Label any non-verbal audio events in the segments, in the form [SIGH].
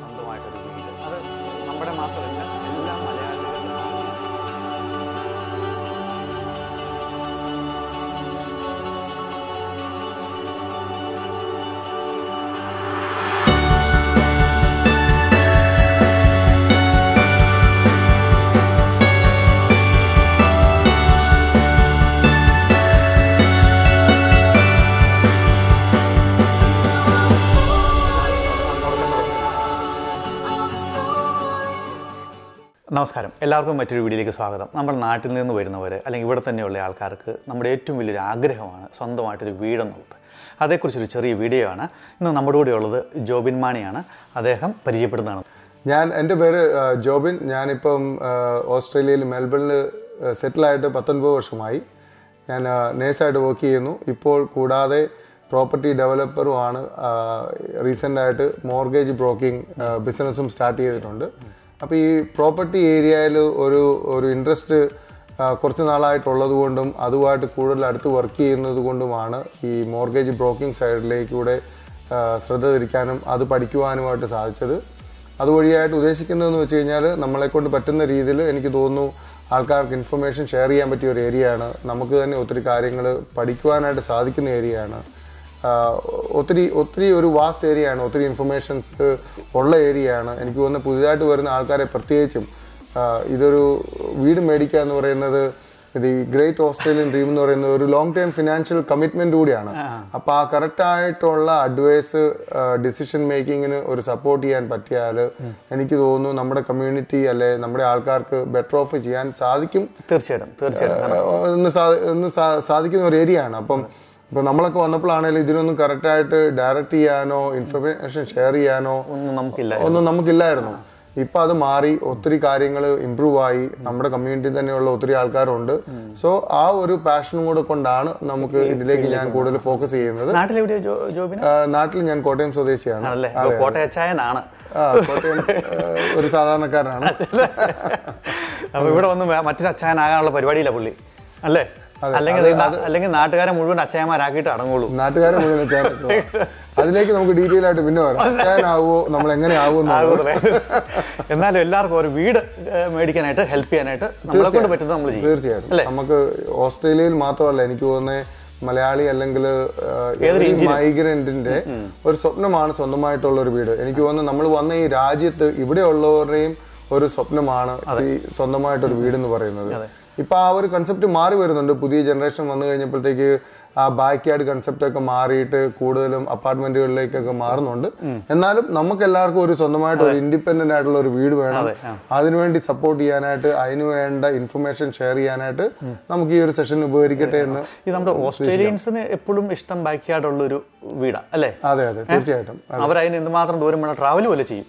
സ്വന്തമായിട്ടൊരു വീട് നമസ്കാരം. എല്ലാവർക്കും മറ്റൊരു വീഡിയോയിലേക്ക് സ്വാഗതം. നമ്മുടെ നാട്ടിൽ നിന്ന് വരുന്നവർ അല്ലെങ്കിൽ ഇവിടെ തന്നെയുള്ള ആൾക്കാർക്ക് നമ്മുടെ ഏറ്റവും വലിയൊരു ആഗ്രഹമാണ് സ്വന്തമായിട്ടൊരു വീടെന്നുള്ളത്. അതേക്കുറിച്ചൊരു ചെറിയ വീഡിയോ ആണ്. ഇന്ന് നമ്മുടെ കൂടെ ഉള്ളത് ജോബിൻ മാണിയാണ്. അദ്ദേഹം പരിചയപ്പെടുന്നതാണ്. ഞാൻ എന്റെ പേര് ജോബിൻ. ഞാനിപ്പം ഓസ്ട്രേലിയയിൽ മെൽബണിൽ സെറ്റിലായിട്ട് പത്തൊൻപത് വർഷമായി. ഞാൻ നേഴ്സായിട്ട് വർക്ക് ചെയ്യുന്നു. ഇപ്പോൾ കൂടാതെ പ്രോപ്പർട്ടി ഡെവലപ്പറുമാണ് റീസെന്റായിട്ട് മോർഗേജ് ബ്രോക്കിംഗ് ബിസിനസ്സും സ്റ്റാർട്ട് ചെയ്തിട്ടുണ്ട്. അപ്പോൾ ഈ പ്രോപ്പർട്ടി ഏരിയയിൽ ഒരു ഒരു ഇൻട്രസ്റ്റ് കുറച്ച് നാളായിട്ടുള്ളത് കൊണ്ടും അതുമായിട്ട് കൂടുതൽ അടുത്ത് വർക്ക് ചെയ്യുന്നത് കൊണ്ടുമാണ് ഈ മോർഗേജ് ബ്രോക്കിംഗ് സൈഡിലേക്കൂടെ ശ്രദ്ധ തിരിക്കാനും അത് പഠിക്കുവാനുമായിട്ട് സാധിച്ചത്. അതുവഴിയായിട്ട് ഉദ്ദേശിക്കുന്നതെന്ന് വെച്ച് കഴിഞ്ഞാൽ നമ്മളെ കൊണ്ട് പറ്റുന്ന രീതിയിൽ എനിക്ക് തോന്നുന്നു ആൾക്കാർക്ക് ഇൻഫർമേഷൻ ഷെയർ ചെയ്യാൻ പറ്റിയ ഒരു ഏരിയയാണ് നമുക്ക് തന്നെ ഒത്തിരി കാര്യങ്ങൾ പഠിക്കുവാനായിട്ട് സാധിക്കുന്ന ഏരിയയാണ് ഒത്തിരി ഒത്തിരി ഒരു വാസ്റ്റ് ഏരിയ ആണ് ഒത്തിരി ഇൻഫർമേഷൻസ് ഉള്ള ഏരിയ ആണ്. എനിക്ക് തോന്നുന്നു പുതിയതായിട്ട് വരുന്ന ആൾക്കാരെ പ്രത്യേകിച്ചും ഇതൊരു വീട് മേടിക്കുക എന്ന് പറയുന്നത് ഇത് ഈ ഗ്രേറ്റ് ഓസ്ട്രേലിയൻ ഡ്രീം എന്ന് പറയുന്നത് ഒരു ലോങ് ടൈം ഫിനാൻഷ്യൽ കമ്മിറ്റ്മെന്റ് കൂടിയാണ് അപ്പൊ ആ കറക്റ്റ് ആയിട്ടുള്ള അഡ്വൈസ് ഡിസിഷൻ മേക്കിങ്ങിന് ഒരു സപ്പോർട്ട് ചെയ്യാൻ പറ്റിയാൽ എനിക്ക് തോന്നുന്നു നമ്മുടെ കമ്മ്യൂണിറ്റി അല്ലെ നമ്മുടെ ആൾക്കാർക്ക് ബെറ്റർ ഓഫ് ചെയ്യാൻ സാധിക്കും. തീർച്ചയായിട്ടും തീർച്ചയായിട്ടും. സാധിക്കുന്ന ഒരു ഏരിയ ആണ്. അപ്പം ഇപ്പൊ നമ്മളൊക്കെ വന്നപ്പോഴാണെങ്കിലും ഇതിനൊന്നും കറക്റ്റ് ആയിട്ട് ഡയറക്റ്റ് ചെയ്യാനോ ഇൻഫർമേഷൻ ഷെയർ ചെയ്യാനോ ഒന്നും നമുക്കില്ല ഒന്നും നമുക്കില്ലായിരുന്നു. ഇപ്പൊ അത് മാറി ഒത്തിരി കാര്യങ്ങൾ ഇമ്പ്രൂവ് ആയി. നമ്മുടെ കമ്മ്യൂണിറ്റി തന്നെയുള്ള ഒത്തിരി ആൾക്കാരുണ്ട്. സോ ആ ഒരു പാഷനും കൂടെ കൊണ്ടാണ് നമുക്ക് ഇതിലേക്ക് ഞാൻ കൂടുതൽ ഫോക്കസ് ചെയ്യുന്നത്. നാട്ടിൽ ഞാൻ കോട്ടയം സ്വദേശിയാണ്. കോട്ടയച്ചായനാണ്. കോട്ടയം ഒരു സാധാരണക്കാരനാണ്. അപ്പൊ ഇവിടെ വന്ന് വേ- മറ്റൊരു അച്ചായനാകാനുള്ള പരിപാടിയില്ല പുള്ളി. അല്ലേ? അല്ലെങ്കിൽ അല്ലെങ്കിൽ നാട്ടുകാരെ മുഴുവൻ അച്ചായന്മാരാക്കിയിട്ട് അടങ്ങുള്ളൂ. നാട്ടുകാരെ മുഴുവൻ. അതിലേക്ക് നമുക്ക് ഡീറ്റെയിൽ ആയിട്ട് പിന്നെ വരാം. അച്ചായനാവോ നമ്മൾ എങ്ങനെ ആവുമെന്ന്? എന്നാലും എല്ലാവർക്കും ഒരു വീട് മേടിക്കാനായിട്ട് ഹെൽപ്പ് ചെയ്യാനായിട്ട് നമ്മളെ കൊണ്ട് പറ്റുന്നത് നമ്മൾ ചെയ്യും. തീർച്ചയായിട്ടും. നമുക്ക് ഓസ്ട്രേലിയയിൽ മാത്രമല്ല എനിക്ക് തോന്നുന്നത് മലയാളി അല്ലെങ്കിൽ മൈഗ്രന്റിന്റെ ഒരു സ്വപ്നമാണ് സ്വന്തമായിട്ടുള്ള ഒരു വീട്. എനിക്ക് തോന്നുന്നു നമ്മൾ വന്ന ഈ രാജ്യത്ത് ഇവിടെ ഉള്ളവരുടെയും ഒരു സ്വപ്നമാണ് ഈ സ്വന്തമായിട്ടൊരു വീട് എന്ന് പറയുന്നത് ഇപ്പൊ ആ ഒരു കൺസെപ്റ്റ് മാറി വരുന്നുണ്ട്. പുതിയ ജനറേഷൻ വന്നു കഴിഞ്ഞപ്പോഴത്തേക്ക് ആ ബാക്ക് യാർഡ് കൺസെപ്റ്റ് ഒക്കെ മാറിയിട്ട് കൂടുതലും അപ്പാർട്ട്മെന്റുകളിലേക്കൊക്കെ മാറുന്നുണ്ട്. എന്നാലും നമുക്ക് എല്ലാവർക്കും ഒരു സ്വന്തമായിട്ട് ഒരു ഇൻഡിപെൻഡന്റ് ആയിട്ടുള്ള ഒരു വീട് വേണം. അതിനുവേണ്ടി സപ്പോർട്ട് ചെയ്യാനായിട്ട് അതിന് വേണ്ട ഇൻഫർമേഷൻ ഷെയർ ചെയ്യാനായിട്ട് നമുക്ക് ഈ ഒരു സെഷൻ ഉപകരിക്കട്ടെ എന്ന് ഈ നമ്മുടെ ഓസ്ട്രേലിയൻസിന് എപ്പോഴും ഇഷ്ടം ബാക്ക് യാർഡ് ഉള്ള ഒരു വീടാ അല്ലേ? അതെ അതെ. തീർച്ചയായിട്ടും. അവർ അതിന് എന്തുമാത്രം ദൂരം വേണം ട്രാവൽ പോലെ ചെയ്യും.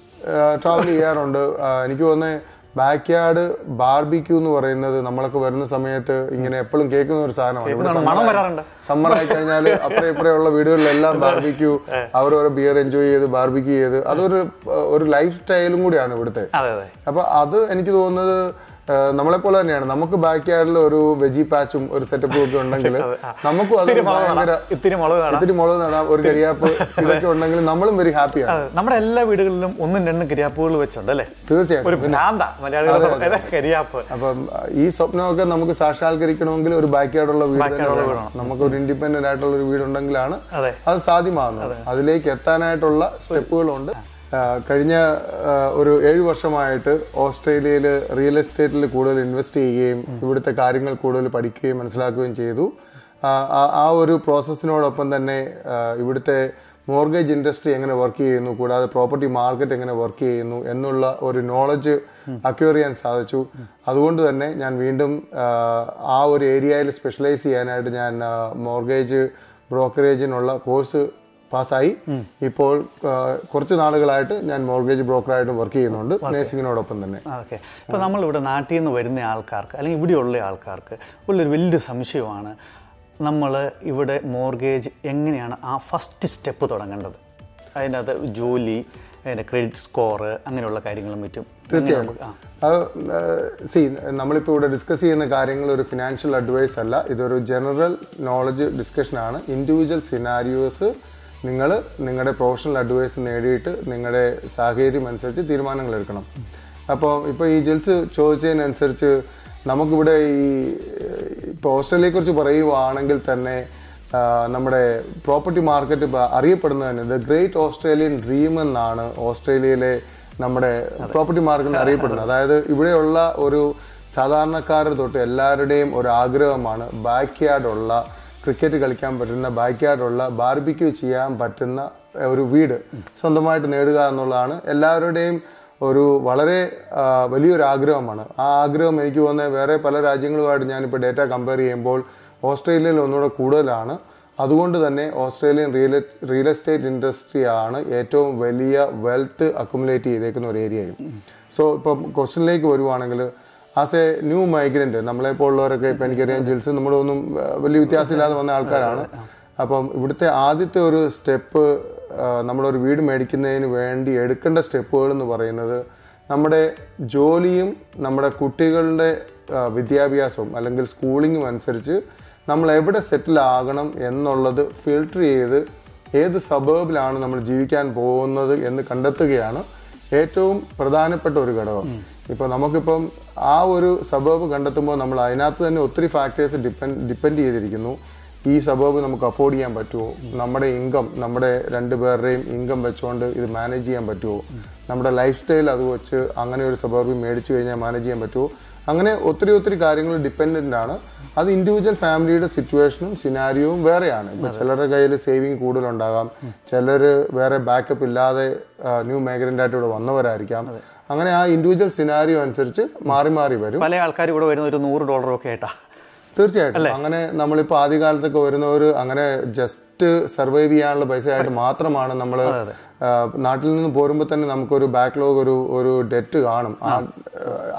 ട്രാവൽ ചെയ്യാറുണ്ട്. എനിക്ക് തോന്നുന്നത് ബാക്ക് യാർഡ് ബാർബിക്യൂ എന്ന് പറയുന്നത് നമ്മളൊക്കെ വരുന്ന സമയത്ത് ഇങ്ങനെ എപ്പോഴും കേൾക്കുന്ന ഒരു സാധനമാണ്. സമ്മർ ആയി കഴിഞ്ഞാൽ അപ്പുറം ഇപ്പുറമുള്ള വീടുകളിലെല്ലാം [LAUGHS] ബാർബിക്യൂ അവർ ഓരോ ബിയർ എൻജോയ് ചെയ്ത് ബാർബിക്യൂ ചെയ്ത് അതൊരു ഒരു ലൈഫ് സ്റ്റൈലും കൂടിയാണ് ഇവിടുത്തെ. അപ്പൊ അത് എനിക്ക് തോന്നുന്നത് നമ്മളെ പോലെ തന്നെയാണ്. നമുക്ക് ബാക്ക് യാർഡിൽ ഒരു വെജി പാച്ചും ഒരു സെറ്റപ്പും ഒക്കെ ഉണ്ടെങ്കിൽ [LAUGHS] നമുക്കും ഇത്തിരി മുളക് നടാം. ഒരു കരിയാപ്പ് [LAUGHS] ഇതൊക്കെ ഉണ്ടെങ്കിൽ നമ്മളും വെരി ഹാപ്പിയാണ് നമ്മുടെ എല്ലാ വീടുകളിലും ഒന്നും രണ്ടും കരിയാപ്പുകൾ വെച്ചുണ്ട് അല്ലേ? തീർച്ചയായിട്ടും. സ്വ- കരിയാപ്പ്. അപ്പം ഈ സ്വപ്നമൊക്കെ നമുക്ക് സാക്ഷാത്കരിക്കണമെങ്കിൽ ഒരു ബാക്ക് യാർഡുള്ള വീട്. നമുക്ക് ഒരു ഇൻഡിപെൻഡന്റ് ആയിട്ടുള്ള ഒരു വീടുണ്ടെങ്കിലാണ് അതെ. അത് സാധ്യമാകുന്നത്. അതിലേക്ക് എത്താനായിട്ടുള്ള സ്റ്റെപ്പുകളുണ്ട് കഴിഞ്ഞ ഒരു ഏഴ് വർഷമായിട്ട് ഓസ്ട്രേലിയയിൽ റിയൽ എസ്റ്റേറ്റിൽ കൂടുതൽ ഇൻവെസ്റ്റ് ചെയ്യുകയും ഇവിടുത്തെ കാര്യങ്ങൾ കൂടുതൽ പഠിക്കുകയും മനസ്സിലാക്കുകയും ചെയ്തു. ആ, ഒരു പ്രോസസ്സിനോടൊപ്പം തന്നെ ഇവിടുത്തെ മോർഗേജ് ഇൻഡസ്ട്രി എങ്ങനെ വർക്ക് ചെയ്യുന്നു കൂടാതെ പ്രോപ്പർട്ടി മാർക്കറ്റ് എങ്ങനെ വർക്ക് ചെയ്യുന്നു എന്നുള്ള ഒരു നോളജ് അക്വയർ ചെയ്യാൻ സാധിച്ചു. അതുകൊണ്ട് തന്നെ ഞാൻ വീണ്ടും ആ ഒരു ഏരിയയിൽ സ്പെഷ്യലൈസ് ചെയ്യാനായിട്ട് ഞാൻ മോർഗേജ് ബ്രോക്കറേജിനുള്ള കോഴ്സ് പാസ്സായി. ഇപ്പോൾ കുറച്ച് നാളുകളായിട്ട് ഞാൻ മോർഗേജ് ബ്രോക്കറായിട്ട് വർക്ക് ചെയ്യുന്നുണ്ട് നേഴ്സിങ്ങിനോടൊപ്പം തന്നെ. ഓക്കെ ഇപ്പോൾ നമ്മളിവിടെ നാട്ടിൽ നിന്ന് വരുന്ന ആൾക്കാർക്ക് അല്ലെങ്കിൽ ഇവിടെയുള്ള ആൾക്കാർക്ക് ഉള്ളൊരു വലിയ സംശയമാണ് നമ്മൾ ഇവിടെ മോർഗേജ് എങ്ങനെയാണ് ആ ഫസ്റ്റ് സ്റ്റെപ്പ് തുടങ്ങേണ്ടത്? അതിനകത്ത് ജോലി അതിന്റെ ക്രെഡിറ്റ് സ്കോർ അങ്ങനെയുള്ള കാര്യങ്ങളും മറ്റും തീർച്ചയായും. സി നമ്മളിപ്പോൾ ഇവിടെ ഡിസ്കസ് ചെയ്യുന്ന കാര്യങ്ങൾ ഒരു ഫിനാൻഷ്യൽ അഡ്വൈസ് അല്ല. ഇതൊരു ജനറൽ നോളജ് ഡിസ്കഷനാണ് ഇൻഡിവിജ്വൽ സിനാരിയോസ് നിങ്ങൾ നിങ്ങളുടെ പ്രൊഫഷണൽ അഡ്വൈസ് നേടിയിട്ട് നിങ്ങളുടെ സാഹചര്യം അനുസരിച്ച് തീരുമാനങ്ങൾ എടുക്കണം. അപ്പോൾ ഇപ്പോൾ ഈ ജിൽസ് ചോദിച്ചതിനനുസരിച്ച് നമുക്കിവിടെ ഈ ഇപ്പോൾ ഓസ്ട്രേലിയയെ കുറിച്ച് പറയുവാണെങ്കിൽ തന്നെ നമ്മുടെ പ്രോപ്പർട്ടി മാർക്കറ്റ് അറിയപ്പെടുന്നത് തന്നെ ദ ഗ്രേറ്റ് ഓസ്ട്രേലിയൻ ഡ്രീം എന്നാണ് ഓസ്ട്രേലിയയിലെ നമ്മുടെ പ്രോപ്പർട്ടി മാർക്കറ്റ് അറിയപ്പെടുന്നത്. അതായത് ഇവിടെയുള്ള ഒരു സാധാരണക്കാർ തൊട്ട് എല്ലാവരുടെയും ഒരു ആഗ്രഹമാണ് ബാക്ക് യാർഡുള്ള ക്രിക്കറ്റ് കളിക്കാൻ പറ്റുന്ന ബാക്കിയാർഡുള്ള ബാർബിക്യൂ ചെയ്യാൻ പറ്റുന്ന ഒരു വീട് സ്വന്തമായിട്ട് നേടുക എന്നുള്ളതാണ് എല്ലാവരുടെയും ഒരു വളരെ വലിയൊരു ആഗ്രഹമാണ്. ആ ആഗ്രഹം എനിക്ക് തോന്നുന്നത് വേറെ പല രാജ്യങ്ങളുമായിട്ട് ഞാനിപ്പോൾ ഡേറ്റ കമ്പയർ ചെയ്യുമ്പോൾ ഓസ്ട്രേലിയയിൽ ഒന്നുകൂടെ കൂടുതലാണ്. അതുകൊണ്ട് തന്നെ Australian real real estate industry ആണ് ഏറ്റവും വലിയ വെൽത്ത് അക്കുമുലേറ്റ് ചെയ്തേക്കുന്ന ഒരു ഏരിയയും. സോ ഇപ്പം ക്വസ്റ്റ്യനിലേക്ക് വരുവാണെങ്കിൽ ആസ് എ ന്യൂ മൈഗ്രന്റ് നമ്മളെപ്പോലുള്ളവരൊക്കെ ഇപ്പം എനിക്കറിയാം ജിൽസ് നമ്മളൊന്നും വലിയ വ്യത്യാസമില്ലാതെ വന്ന ആൾക്കാരാണ്. അപ്പം ഇവിടുത്തെ ആദ്യത്തെ ഒരു സ്റ്റെപ്പ് നമ്മളൊരു വീട് മേടിക്കുന്നതിന് വേണ്ടി എടുക്കേണ്ട സ്റ്റെപ്പുകൾ എന്ന് പറയുന്നത് നമ്മുടെ ജോലിയും നമ്മുടെ കുട്ടികളുടെ വിദ്യാഭ്യാസവും അല്ലെങ്കിൽ സ്കൂളിങ്ങും അനുസരിച്ച് നമ്മൾ എവിടെ സെറ്റിൽ ആകണം എന്നുള്ളത് ഫിൽട്ടർ ചെയ്ത് ഏത് സബേബിലാണ് നമ്മൾ ജീവിക്കാൻ പോകുന്നത് എന്ന് കണ്ടെത്തുകയാണ് ഏറ്റവും പ്രധാനപ്പെട്ട ഒരു ഘടകം. ഇപ്പോൾ നമുക്കിപ്പം ആ ഒരു സബേബ് കണ്ടെത്തുമ്പോൾ നമ്മൾ അതിനകത്ത് തന്നെ ഒത്തിരി ഫാക്ടേഴ്സ് ഡിപ്പെൻഡ് ഡിപ്പെൻഡ് ചെയ്തിരിക്കുന്നു. ഈ സബേബ് നമുക്ക് അഫോർഡ് ചെയ്യാൻ പറ്റുമോ? നമ്മുടെ ഇൻകം നമ്മുടെ രണ്ടുപേരുടെയും ഇൻകം വെച്ചുകൊണ്ട് ഇത് മാനേജ് ചെയ്യാൻ പറ്റുമോ? നമ്മുടെ ലൈഫ് സ്റ്റൈൽ അത് വെച്ച് അങ്ങനെ ഒരു സബേബ് മേടിച്ചു കഴിഞ്ഞാൽ മാനേജ് ചെയ്യാൻ പറ്റുമോ? അങ്ങനെ ഒത്തിരി ഒത്തിരി കാര്യങ്ങൾ ഡിപ്പെൻഡന്റ് ആണ്. അത് ഇൻഡിവിജ്വൽ ഫാമിലിയുടെ സിറ്റുവേഷനും സിനാരിയവും വേറെയാണ്. ഇപ്പോൾ ചിലരുടെ കയ്യിൽ സേവിങ് കൂടുതലുണ്ടാകാം. ചിലർ വേറെ ബാക്കപ്പ് ഇല്ലാതെ ന്യൂ മൈഗ്രന്റ് ആയിട്ട് ഇവിടെ വന്നവരായിരിക്കാം. അങ്ങനെ ആ ഇൻഡിവിജ്വൽ സിനാരിയോ അനുസരിച്ച് മാറി മാറി വരും. പല ആൾക്കാർ ഇവിടെ വരുന്ന ഒരു നൂറ് ഡോളറൊക്കെ ആയിട്ടാ. തീർച്ചയായിട്ടും. അങ്ങനെ നമ്മളിപ്പോ ആദ്യകാലത്തൊക്കെ വരുന്നവർ അങ്ങനെ ജസ്റ്റ് സർവൈവ് ചെയ്യാനുള്ള പൈസ ആയിട്ട് മാത്രമാണ് നമ്മൾ നാട്ടിൽ നിന്ന് പോരുമ്പോൾ തന്നെ നമുക്കൊരു ബാക്ക്ലോഗ് ഒരു ഒരു ഡെറ്റ് കാണും.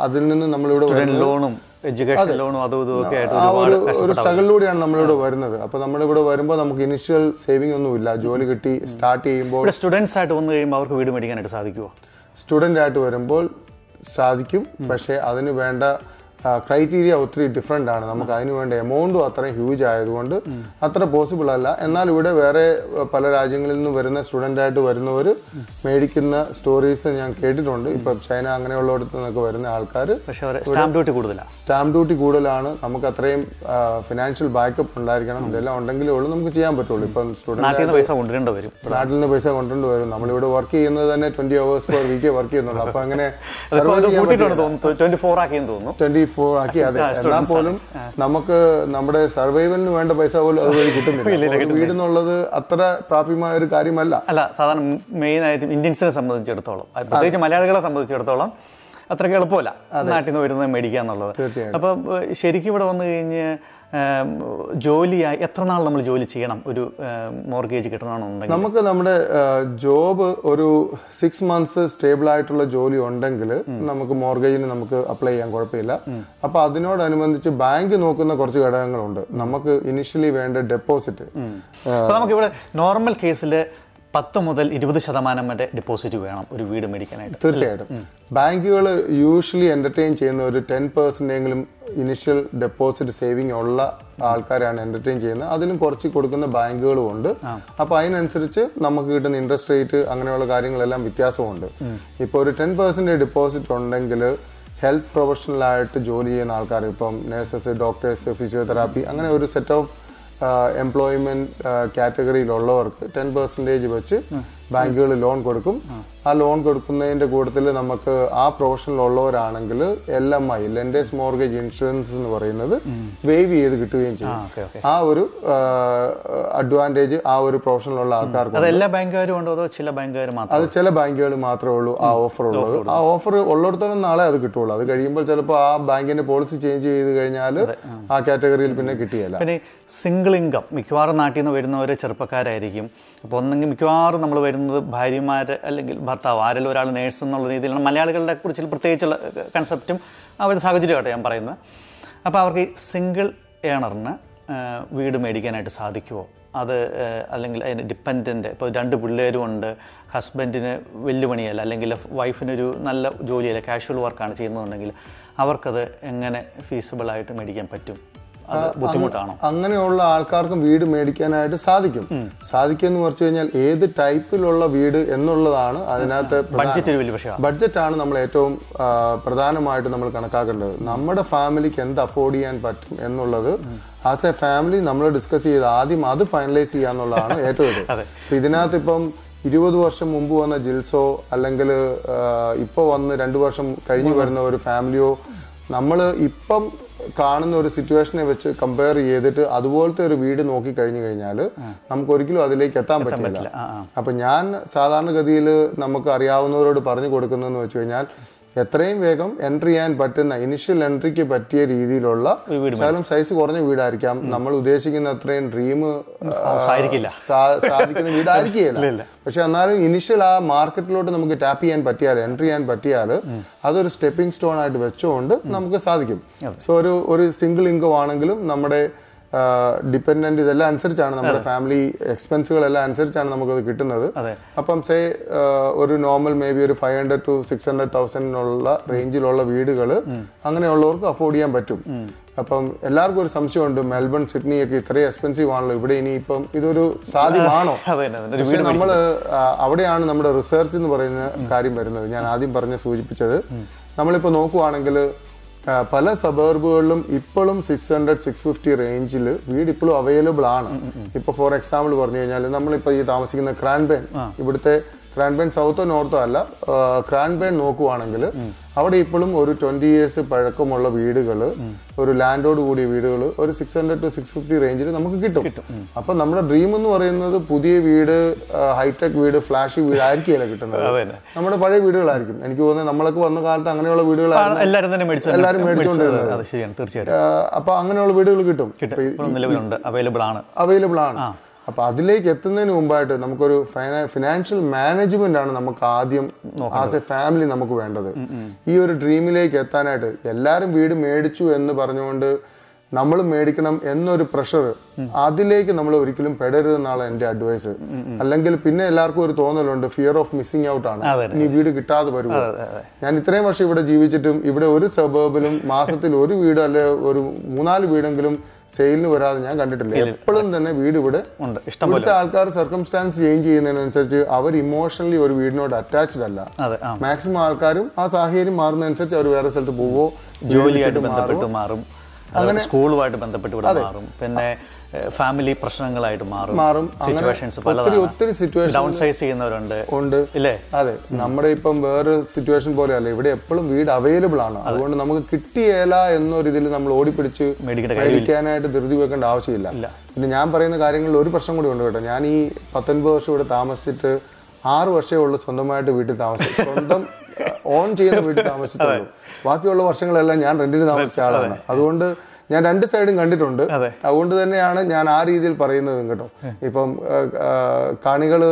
അതിൽ നിന്ന് നമ്മളിവിടെ ലോണും എഡ്യൂക്കേഷൻ ലോണും അതും. ഇതും ഒക്കെ ആയിട്ട് ഒരു സ്ട്രഗിളിലൂടെയാണ് നമ്മളിവിടെ വരുന്നത്. അപ്പൊ നമ്മളിവിടെ വരുമ്പോൾ നമുക്ക് ഇനിഷ്യൽ സേവിംഗ് ഒന്നും ഇല്ല ജോലി കിട്ടി സ്റ്റാർട്ട് ചെയ്യുമ്പോൾ സ്റ്റുഡൻസ് ആയിട്ട് വന്നു കഴിയുമ്പോൾ അവർക്ക് വീട് മേടിക്കാനായിട്ട് സാധിക്കുമോ സ്റ്റുഡന്റ് ആയിട്ട് വരുമ്പോൾ സാധിക്കും. പക്ഷേ അതിന് വേണ്ട ക്രൈറ്റീരിയ ഒത്തിരി ഡിഫറെന്റ് ആണ്. നമുക്ക് അതിന് വേണ്ട എമൗണ്ടും അത്രയും ഹ്യൂജ് ആയതുകൊണ്ട് അത്ര പോസിബിൾ അല്ല. എന്നാൽ ഇവിടെ വേറെ പല രാജ്യങ്ങളിൽ നിന്ന് വരുന്ന സ്റ്റുഡന്റ് ആയിട്ട് വരുന്നവർ മേടിക്കുന്ന സ്റ്റോറീസ് ഞാൻ കേട്ടിട്ടുണ്ട്. ഇപ്പം ചൈന അങ്ങനെയുള്ളടത്ത് നിന്നൊക്കെ വരുന്ന ആൾക്കാർ സ്റ്റാമ്പ് ഡ്യൂട്ടി കൂടുതലാണ് സ്റ്റാമ്പ് ഡ്യൂട്ടി കൂടുതലാണ്. നമുക്ക് അത്രയും ഫിനാൻഷ്യൽ ബാക്കപ്പ് ഉണ്ടായിരിക്കണം. ഇതെല്ലാം ഉണ്ടെങ്കിലേ ഉള്ളൂ. നമുക്ക് ചെയ്യാൻ പറ്റുള്ളൂ. ഇപ്പം സ്റ്റുഡന്റ് പൈസ കൊണ്ടുവരേണ്ടി വരും. നാട്ടിൽ നിന്ന് പൈസ കൊണ്ടുകൊണ്ട് വരും. നമ്മളിവിടെ വർക്ക് ചെയ്യുന്നത് തന്നെ twenty hours per week work ചെയ്യുന്നുള്ളൂ. അപ്പൊ അങ്ങനെ [LAUGHS] ട്വന്റി ഫോർ ആക്കിയെന്ന് തോന്നുന്നു. ട്വന്റി ഫോർ ആക്കി അതെ എന്നാൽ പോലും നമുക്ക് നമ്മുടെ സർവൈവലിന് വേണ്ട പൈസ പോലും അതുവഴി കിട്ടുന്നില്ല. വീട് എന്നുള്ളത് അത്ര പ്രാപ്യമായ ഒരു കാര്യമല്ല. അല്ല സാധാരണ മെയിൻ ആയിട്ട് ഇന്ത്യൻസിനെ സംബന്ധിച്ചിടത്തോളം. പ്രത്യേകിച്ച് മലയാളികളെ സംബന്ധിച്ചിടത്തോളം അത്രയ്ക്ക് എളുപ്പമല്ല നാട്ടിൽ നിന്ന് വരുന്നത് മേടിക്കുക എന്നുള്ളത് തീർച്ചയായും. അപ്പം ഏഹ്, ശരിക്കും ഇവിടെ വന്നു കഴിഞ്ഞ് ജോലിയായി എത്ര നാൾ നമ്മൾ ജോലി ചെയ്യണം? ഒരു മോർഗേജ് കിട്ടണമെന്നുണ്ടെങ്കിൽ. നമുക്ക് നമ്മുടെ ജോബ് ഒരു സിക്സ് മന്ത്സ് സ്റ്റേബിൾ ആയിട്ടുള്ള ജോലി ഉണ്ടെങ്കിൽ നമുക്ക് മോർഗേജിന് നമുക്ക് അപ്ലൈ ചെയ്യാൻ കുഴപ്പമില്ല. അപ്പൊ അതിനോടനുബന്ധിച്ച് ബാങ്ക് നോക്കുന്ന കുറച്ച് ഘടകങ്ങളുണ്ട്. നമുക്ക് ഇനിഷ്യലി വേണ്ട ഡെപ്പോസിറ്റ് അപ്പോൾ നമുക്കിവിടെ നോർമൽ കേസിൽ പത്ത് മുതൽ ഇരുപത് ശതമാനം വരെ ഡെപ്പോസിറ്റ് വേണം ഒരു വീട് മേടിക്കാനായിട്ട്. തീർച്ചയായിട്ടും. ബാങ്കുകൾ യൂഷ്വലി എന്റർടൈൻ ചെയ്യുന്ന ഒരു ടെൻ പെർസെന്റെങ്കിലും ഇനിഷ്യൽ ഡെപ്പോസിറ്റ് സേവിങ് ഉള്ള ആൾക്കാരാണ് എന്റർടൈൻ ചെയ്യുന്നത്. അതിനും കുറച്ച് കൊടുക്കുന്ന ബാങ്കുകളും ഉണ്ട്. അപ്പൊ അതിനനുസരിച്ച് നമുക്ക് കിട്ടുന്ന ഇൻട്രസ്റ്റ് റേറ്റ് അങ്ങനെയുള്ള കാര്യങ്ങളെല്ലാം വ്യത്യാസമുണ്ട്. ഇപ്പൊ ഒരു ടെൻ പെർസെന്റ് ഡെപ്പോസിറ്റ് ഉണ്ടെങ്കിൽ ഹെൽത്ത് പ്രൊഫഷണലായിട്ട് ജോലി ചെയ്യുന്ന ആൾക്കാർ ഇപ്പം നഴ്സസ് ഡോക്ടേഴ്സ് ഫിസിയോതെറാപ്പി അങ്ങനെ ഒരു സെറ്റ് ഓഫ് എംപ്ലോയ്മെന്റ് കാറ്റഗറിയിലുള്ളവർക്ക് ടെൻ പെർസെന്റേജ് വെച്ച് ബാങ്കുകൾ ലോൺ കൊടുക്കും. ആ ലോൺ കൊടുക്കുന്നതിന്റെ കൂട്ടത്തിൽ നമുക്ക് ആ പ്രൊഫഷനിലുള്ളവരാണെങ്കിൽ L M I lenders mortgage insurance എന്ന് പറയുന്നത് വേവ് ചെയ്ത് കിട്ടുകയും ചെയ്യും. ആ ഒരു അഡ്വാന്റേജ് ആ ഒരു പ്രൊഫഷനിലുള്ള ആൾക്കാർക്ക് അത് എല്ലാ ബാങ്കുകാരും ഉണ്ടോ അതോ ചില ബാങ്കുകാർ മാത്രം? അത് ചില ബാങ്കുകൾ മാത്രമേ ഉള്ളൂ ആ ഓഫർ ഉള്ളത്. ആ ഓഫർ ഉള്ളിടത്തോളം നാളെ അത് കിട്ടുള്ളൂ അത് കഴിയുമ്പോൾ ചിലപ്പോൾ ആ ബാങ്കിന്റെ പോളിസി ചേഞ്ച് ചെയ്ത് കഴിഞ്ഞാൽ ആ. കാറ്റഗറിയിൽ പിന്നെ കിട്ടിയല്ല പിന്നെ സിംഗിൾ ഇൻകം മിക്കവാറും നാട്ടിൽ നിന്ന് വരുന്നവരെ ചെറുപ്പക്കാരായിരിക്കും. അപ്പോൾ ഒന്നെങ്കിൽ മിക്കവാറും നമ്മൾ വരുന്നത് ഭാര്യമാർ അല്ലെങ്കിൽ ഭർത്താവ് ആരെങ്കിലും ഒരാൾ നേഴ്സ് എന്നുള്ള രീതിയിലാണ് മലയാളികളുടെ കുറിച്ച് പ്രത്യേകിച്ചുള്ള കൺസെപ്റ്റും അവരുടെ സാഹചര്യമായിട്ട് ഞാൻ പറയുന്നത്. അപ്പോൾ അവർക്ക് സിംഗിൾ ഏണറിന് വീട് മേടിക്കാനായിട്ട് സാധിക്കുമോ അത് അല്ലെങ്കിൽ അതിന് ഡിപ്പെൻഡന്റ് ഇപ്പോൾ രണ്ട് പിള്ളേരുമുണ്ട് ഹസ്ബൻഡിന് വലിയ പണിയല്ല അല്ലെങ്കിൽ വൈഫിനൊരു നല്ല ജോലിയല്ല കാഷ്വൽ വർക്കാണ് ചെയ്യുന്നതുണ്ടെങ്കിൽ അവർക്കത് എങ്ങനെ ഫീസിബിളായിട്ട് മേടിക്കാൻ പറ്റും? ബുദ്ധിമുട്ടാണോ? അങ്ങനെയുള്ള ആൾക്കാർക്കും വീട് മേടിക്കാനായിട്ട് സാധിക്കും. സാധിക്കും എന്ന് പറഞ്ഞു കഴിഞ്ഞാൽ ഏത് ടൈപ്പിലുള്ള വീട് എന്നുള്ളതാണ് അതിനകത്ത് ബഡ്ജറ്റ് ബഡ്ജറ്റാണ് നമ്മൾ ഏറ്റവും പ്രധാനമായിട്ട് നമ്മൾ കണക്കാക്കേണ്ടത്. നമ്മുടെ ഫാമിലിക്ക് എന്ത് അഫോർഡ് ചെയ്യാൻ പറ്റും എന്നുള്ളത് ആസ് എ ഫാമിലി നമ്മൾ ഡിസ്കസ് ചെയ്ത് ആദ്യം അത് ഫൈനലൈസ് ചെയ്യാന്നുള്ളതാണ് [LAUGHS] ഏറ്റവും. ഇപ്പൊ ഇതിനകത്ത് ഇപ്പം ഇരുപത് വർഷം മുമ്പ് വന്ന ജിൽസോ അല്ലെങ്കിൽ ഇപ്പോൾ വന്ന് രണ്ടു വർഷം കഴിഞ്ഞു വരുന്ന ഒരു ഫാമിലിയോ നമ്മൾ ഇപ്പം കാണുന്ന ഒരു സിറ്റുവേഷനെ വെച്ച് കമ്പയർ ചെയ്തിട്ട് അതുപോലത്തെ ഒരു വീട് നോക്കി കഴിഞ്ഞു കഴിഞ്ഞാൽ നമുക്ക് ഒരിക്കലും അതിലേക്ക് എത്താൻ പറ്റില്ല. അപ്പൊ ഞാൻ സാധാരണഗതിയിൽ നമുക്ക് അറിയാവുന്നവരോട് പറഞ്ഞു കൊടുക്കുന്നതെന്ന് വെച്ച് കഴിഞ്ഞാൽ എത്രയും വേഗം എൻട്രി ചെയ്യാൻ പറ്റുന്ന ഇനിഷ്യൽ എൻട്രിക്ക് പറ്റിയ രീതിയിലുള്ള ശകലം സൈസ് കുറഞ്ഞ വീടായിരിക്കാം. നമ്മൾ ഉദ്ദേശിക്കുന്ന അത്രയും ഡ്രീം സാധിക്കുന്ന വീടായിരിക്കില്ല പക്ഷെ എന്നാലും ഇനിഷ്യൽ ആ മാർക്കറ്റിലോട്ട് നമുക്ക് ടാപ്പ് ചെയ്യാൻ പറ്റിയാൽ എൻട്രി ചെയ്യാൻ പറ്റിയാൽ അതൊരു സ്റ്റെപ്പിംഗ് സ്റ്റോൺ ആയിട്ട് വെച്ചുകൊണ്ട് നമുക്ക് സാധിക്കും. സോ ഒരു ഒരു സിംഗിൾ ഇൻകം ആണെങ്കിലും നമ്മുടെ ഡിപ്പെൻഡന്റ് ഇതെല്ലാം അനുസരിച്ചാണ് നമ്മുടെ ഫാമിലി എക്സ്പെൻസുകളെല്ലാം അനുസരിച്ചാണ് നമുക്കത് കിട്ടുന്നത്. അപ്പം സേ ഒരു നോർമൽ മേ ബി ഒരു five hundred to six hundred തൗസൻഡിനുള്ള റേഞ്ചിലുള്ള വീടുകൾ അങ്ങനെയുള്ളവർക്ക് അഫോർഡ് ചെയ്യാൻ പറ്റും. അപ്പം എല്ലാവർക്കും ഒരു സംശയമുണ്ട്. മെൽബൺ സിഡ്നി ഒക്കെ ഇത്രയും എക്സ്പെൻസീവ് ആണല്ലോ. ഇവിടെ ഇനി ഇപ്പം ഇതൊരു സാധ്യമാണോ? [LAUGHS] നമ്മൾ അവിടെയാണ് നമ്മുടെ റിസർച്ച് എന്ന് പറയുന്ന കാര്യം വരുന്നത്. ഞാൻ ആദ്യം പറഞ്ഞ് സൂചിപ്പിച്ചത്. നമ്മളിപ്പോൾ നോക്കുവാണെങ്കിൽ പല സബർബുകളിലും ഇപ്പോഴും സിക്സ് ഹൺഡ്രഡ് സിക്സ് ഫിഫ്റ്റി റേഞ്ചിൽ വീട് ഇപ്പോഴും അവൈലബിൾ ആണ്. ഇപ്പൊ ഫോർ എക്സാമ്പിൾ പറഞ്ഞു കഴിഞ്ഞാൽ നമ്മളിപ്പോ ഈ താമസിക്കുന്ന ക്രാൻബേൺ ഇവിടുത്തെ ക്രാൻബേൻ സൗത്തോ നോർത്തോ അല്ല ക്രാൻബേൺ നോക്കുവാണെങ്കിൽ അവിടെ ഇപ്പോഴും ഒരു ട്വന്റി ഇയേഴ്സ് പഴക്കമുള്ള വീടുകൾ ഒരു ലാൻഡോട് കൂടിയ വീടുകൾ ഒരു six hundred to six fifty റേഞ്ചിൽ നമുക്ക് കിട്ടും. അപ്പൊ നമ്മുടെ ഡ്രീം എന്ന് പറയുന്നത് പുതിയ വീട് ഹൈടെക് വീട് ഫ്ലാഷ് വീട് ആയിരിക്കില്ല കിട്ടുന്നത് [LAUGHS] നമ്മുടെ പഴയ വീടുകളായിരിക്കും. എനിക്ക് തോന്നുന്നത് നമ്മളൊക്കെ വന്ന കാലത്ത് അങ്ങനെയുള്ള വീടുകൾ എല്ലാവരും തന്നെ എല്ലാവരും മേടിച്ചുകൊണ്ടിരുന്നത്. അപ്പൊ അങ്ങനെയുള്ള വീടുകൾ കിട്ടും. അവൈലബിൾ ആണ്. അവൈലബിൾ ആണ്. അപ്പൊ അതിലേക്ക് എത്തുന്നതിന് മുമ്പായിട്ട് നമുക്കൊരു ഫിനാൻഷ്യൽ മാനേജ്മെന്റ് ആണ് നമുക്ക് ആദ്യം ആസ് എ ഫാമിലി നമുക്ക് വേണ്ടത്. ഈ ഒരു ഡ്രീമിലേക്ക് എത്താനായിട്ട് എല്ലാരും വീട് മേടിച്ചു എന്ന് പറഞ്ഞുകൊണ്ട് നമ്മൾ മേടിക്കണം എന്നൊരു പ്രഷർ അതിലേക്ക് നമ്മൾ ഒരിക്കലും പെടരുതെന്നാണ് എന്റെ അഡ്വൈസ് അല്ലെങ്കിൽ പിന്നെ എല്ലാവർക്കും ഒരു തോന്നലുണ്ട് ഫിയർ ഓഫ് മിസ്സിംഗ് ഔട്ട് ആണ്. ഇനി വീട് കിട്ടാതെ വരുമോ ഞാൻ ഇത്രയും വർഷം ഇവിടെ ജീവിച്ചിട്ടും ഇവിടെ ഒരു സബേബിലും മാസത്തിൽ ഒരു വീട് അല്ലെ ഒരു മൂന്നാൽ വീടെങ്കിലും സെയിലിന് വരാതെ ഞാൻ കണ്ടിട്ടില്ല. എപ്പോഴും തന്നെ വീട് ഇവിടെ ഉണ്ട്. ഇഷ്ടം ഇവിടുത്തെ ആൾക്കാർ സർക്കംസ്റ്റാൻസ് ചേഞ്ച് ചെയ്യുന്നതിനനുസരിച്ച് അവർ ഇമോഷണലി ഒരു വീടിനോട് അറ്റാച്ച്ഡ് അല്ല. മാക്സിമം ആൾക്കാരും ആ സാഹചര്യം മാറുന്നതനുസരിച്ച് അവർ വേറെ സ്ഥലത്ത് പോവോ ജോലിയായിട്ട് ബന്ധപ്പെട്ട് മാറും. അങ്ങനെ സ്കൂളുമായിട്ട് ബന്ധപ്പെട്ട് മാറും. പിന്നെ ഫാമിലി പ്രശ്നങ്ങളായിട്ട് മാറും. മാറും. സിറ്റുവേഷൻസ് ഒത്തിരി ഒത്തിരി സിറ്റുവേഷൻ ഡൗൺ സൈസ് ചെയ്യുന്നവരുണ്ട്. ഉണ്ട്. ഇല്ലേ? അതെ. നമ്മുടെ ഇപ്പം വേറെ സിറ്റുവേഷൻ പോലെയല്ല. ഇവിടെ എപ്പോഴും വീട് അവൈലബിൾ ആണ്. അതുകൊണ്ട് നമുക്ക് കിട്ടിയേല എന്നൊരു ഇതിൽ നമ്മൾ ഓടിപ്പിടിച്ച് മേടിക്കാനായിട്ട് ധൃതി വെക്കേണ്ട ആവശ്യമില്ല. പിന്നെ ഞാൻ പറയുന്ന കാര്യങ്ങളിൽ ഒരു പ്രശ്നം കൂടി ഉണ്ട് കേട്ടോ. ഞാൻ ഈ പത്തൊൻപത് വർഷം ഇവിടെ താമസിച്ചിട്ട് ആറ് വർഷമേ ഉള്ളൂ സ്വന്തമായിട്ട് വീട്ടിൽ താമസിച്ചു സ്വന്തം [LAUGHS] ഓൺ ചെയ്യുന്ന വീട്ടിൽ താമസിച്ചിട്ടുള്ളൂ. ബാക്കിയുള്ള വർഷങ്ങളെല്ലാം ഞാൻ റെന്റിന് താമസിച്ച ആളാണ്. അതുകൊണ്ട് ഞാൻ രണ്ട് സൈഡും കണ്ടിട്ടുണ്ട്. അതുകൊണ്ട് തന്നെയാണ് ഞാൻ ആ രീതിയിൽ പറയുന്നത് കേട്ടോ. ഇപ്പം കാണികൾ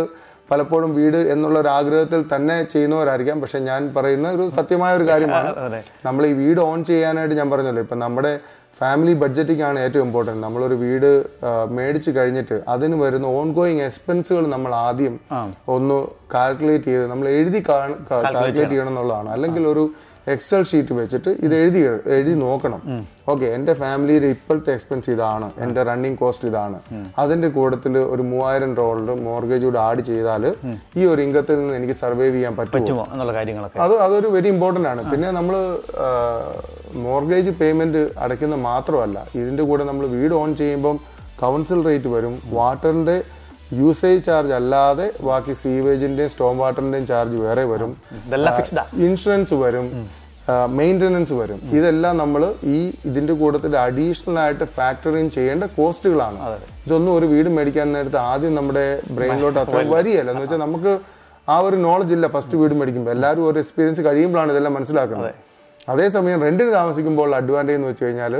പലപ്പോഴും വീട് എന്നുള്ള ഒരു ആഗ്രഹത്തിൽ തന്നെ ചെയ്യുന്നവരായിരിക്കാം. പക്ഷെ ഞാൻ പറയുന്ന ഒരു സത്യമായ ഒരു കാര്യമാണ്. [LAUGHS] നമ്മൾ ഈ വീട് ഓൺ ചെയ്യാനായിട്ട് ഞാൻ പറഞ്ഞല്ലോ. ഇപ്പം നമ്മുടെ ഫാമിലി ബഡ്ജറ്റിക്കാണ് ഏറ്റവും ഇമ്പോർട്ടന്റ് നമ്മളൊരു വീട് മേടിച്ചു മേടിച്ച് കഴിഞ്ഞിട്ട് അതിന് വരുന്ന ഓൺ ഗോയിങ് എക്സ്പെൻസുകൾ നമ്മൾ ആദ്യം ഒന്ന് കാൽക്കുലേറ്റ് ചെയ്ത് നമ്മൾ എഴുതി കാൽക്കുലേറ്റ് ചെയ്യണം. എന്നുള്ളതാണ്. അല്ലെങ്കിൽ ഒരു എക്സൽ ഷീറ്റ് വെച്ചിട്ട് ഇത് എഴുതി എഴുതി നോക്കണം. ഓക്കെ എന്റെ ഫാമിലിയുടെ ഇപ്പോഴത്തെ എക്സ്പെൻസ് ഇതാണ്. എന്റെ റണ്ണിങ് കോസ്റ്റ് ഇതാണ്. അതിന്റെ കൂട്ടത്തിൽ ഒരു മൂവായിരം ഡോളർ മോർഗേജ് കൂടെ ആഡ് ചെയ്താൽ ഈ ഒരു ഇൻകത്തിൽ നിന്ന് എനിക്ക് സർവൈവ് ചെയ്യാൻ പറ്റും പറ്റുമോ എന്നുള്ള കാര്യങ്ങളൊക്കെ? അത് അതൊരു വെരി ഇമ്പോർട്ടന്റ് ആണ്. പിന്നെ നമ്മൾ മോർഗേജ് പേയ്മെന്റ് അടയ്ക്കുന്ന മാത്രമല്ല ഇതിന്റെ കൂടെ നമ്മൾ വീട് ഓൺ ചെയ്യുമ്പം കൗൺസിൽ റേറ്റ് വരും. വാട്ടറിന്റെ യൂസേജ് ചാർജ് അല്ലാതെ ബാക്കി സീവേജിന്റെയും സ്റ്റോം വാട്ടറിന്റെയും ചാർജ് വേറെ വരും. ഇൻഷുറൻസ് വരും. മെയിന്റനൻസ് വരും. ഇതെല്ലാം നമ്മൾ ഈ ഇതിന്റെ കൂട്ടത്തിൽ അഡീഷണൽ ആയിട്ട് ഫാക്ടർ ഇൻ ചെയ്യേണ്ട കോസ്റ്റുകളാണ് ഇതൊന്നും ഒരു വീട് മേടിക്കാൻ നേരത്തെ ആദ്യം നമ്മുടെ ബ്രെയിനിലോട്ട് അത്ര വരികയല്ല. എന്ന് വെച്ചാൽ നമുക്ക് ആ ഒരു നോളജ് ഇല്ല ഫസ്റ്റ് വീട് മേടിക്കുമ്പോൾ എല്ലാവരും ഒരു എക്സ്പീരിയൻസ് കഴിയുമ്പോഴാണ് ഇതെല്ലാം മനസ്സിലാക്കുന്നത്. അതേസമയം റെന്റിന് താമസിക്കുമ്പോൾ അഡ്വാന്റേജ് എന്ന് വെച്ച് കഴിഞ്ഞാൽ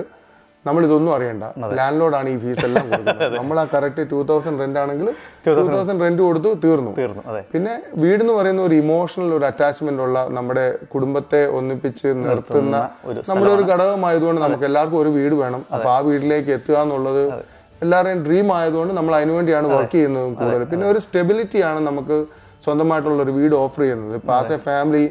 നമ്മൾ ഇതൊന്നും അറിയണ്ട ലാൻഡ് ലോഡാണ് ഈ ഫീസ് എല്ലാം [LAUGHS] കൊടുക്കുന്നത്. നമ്മൾ ആ കറക്റ്റ് ടൂ തൗസൻഡ് റെന്റ് ആണെങ്കിൽ ടൂ തൗസൻഡ് റെന്റ് കൊടുത്തു തീർന്നു. തീർന്നു പിന്നെ വീട് എന്ന് പറയുന്ന ഒരു ഇമോഷണൽ ഒരു അറ്റാച്ച്മെന്റ് ഉള്ള നമ്മുടെ കുടുംബത്തെ ഒന്നിപ്പിച്ച് നിർത്തുന്ന നമ്മുടെ ഒരു ഘടകമായതുകൊണ്ട് നമുക്ക് എല്ലാവർക്കും ഒരു വീട് വേണം. അപ്പൊ ആ വീട്ടിലേക്ക് എത്തുക എന്നുള്ളത് എല്ലാവരുടെയും ഡ്രീം ആയതുകൊണ്ട് നമ്മൾ അതിനുവേണ്ടിയാണ് വർക്ക് ചെയ്യുന്നത് കൂടുതൽ. പിന്നെ ഒരു സ്റ്റെബിലിറ്റിയാണ് നമുക്ക് സ്വന്തമായിട്ടുള്ള ഒരു വീട് ഓഫർ ചെയ്യുന്നത്. ഇപ്പൊ ആസ് എ ഫാമിലി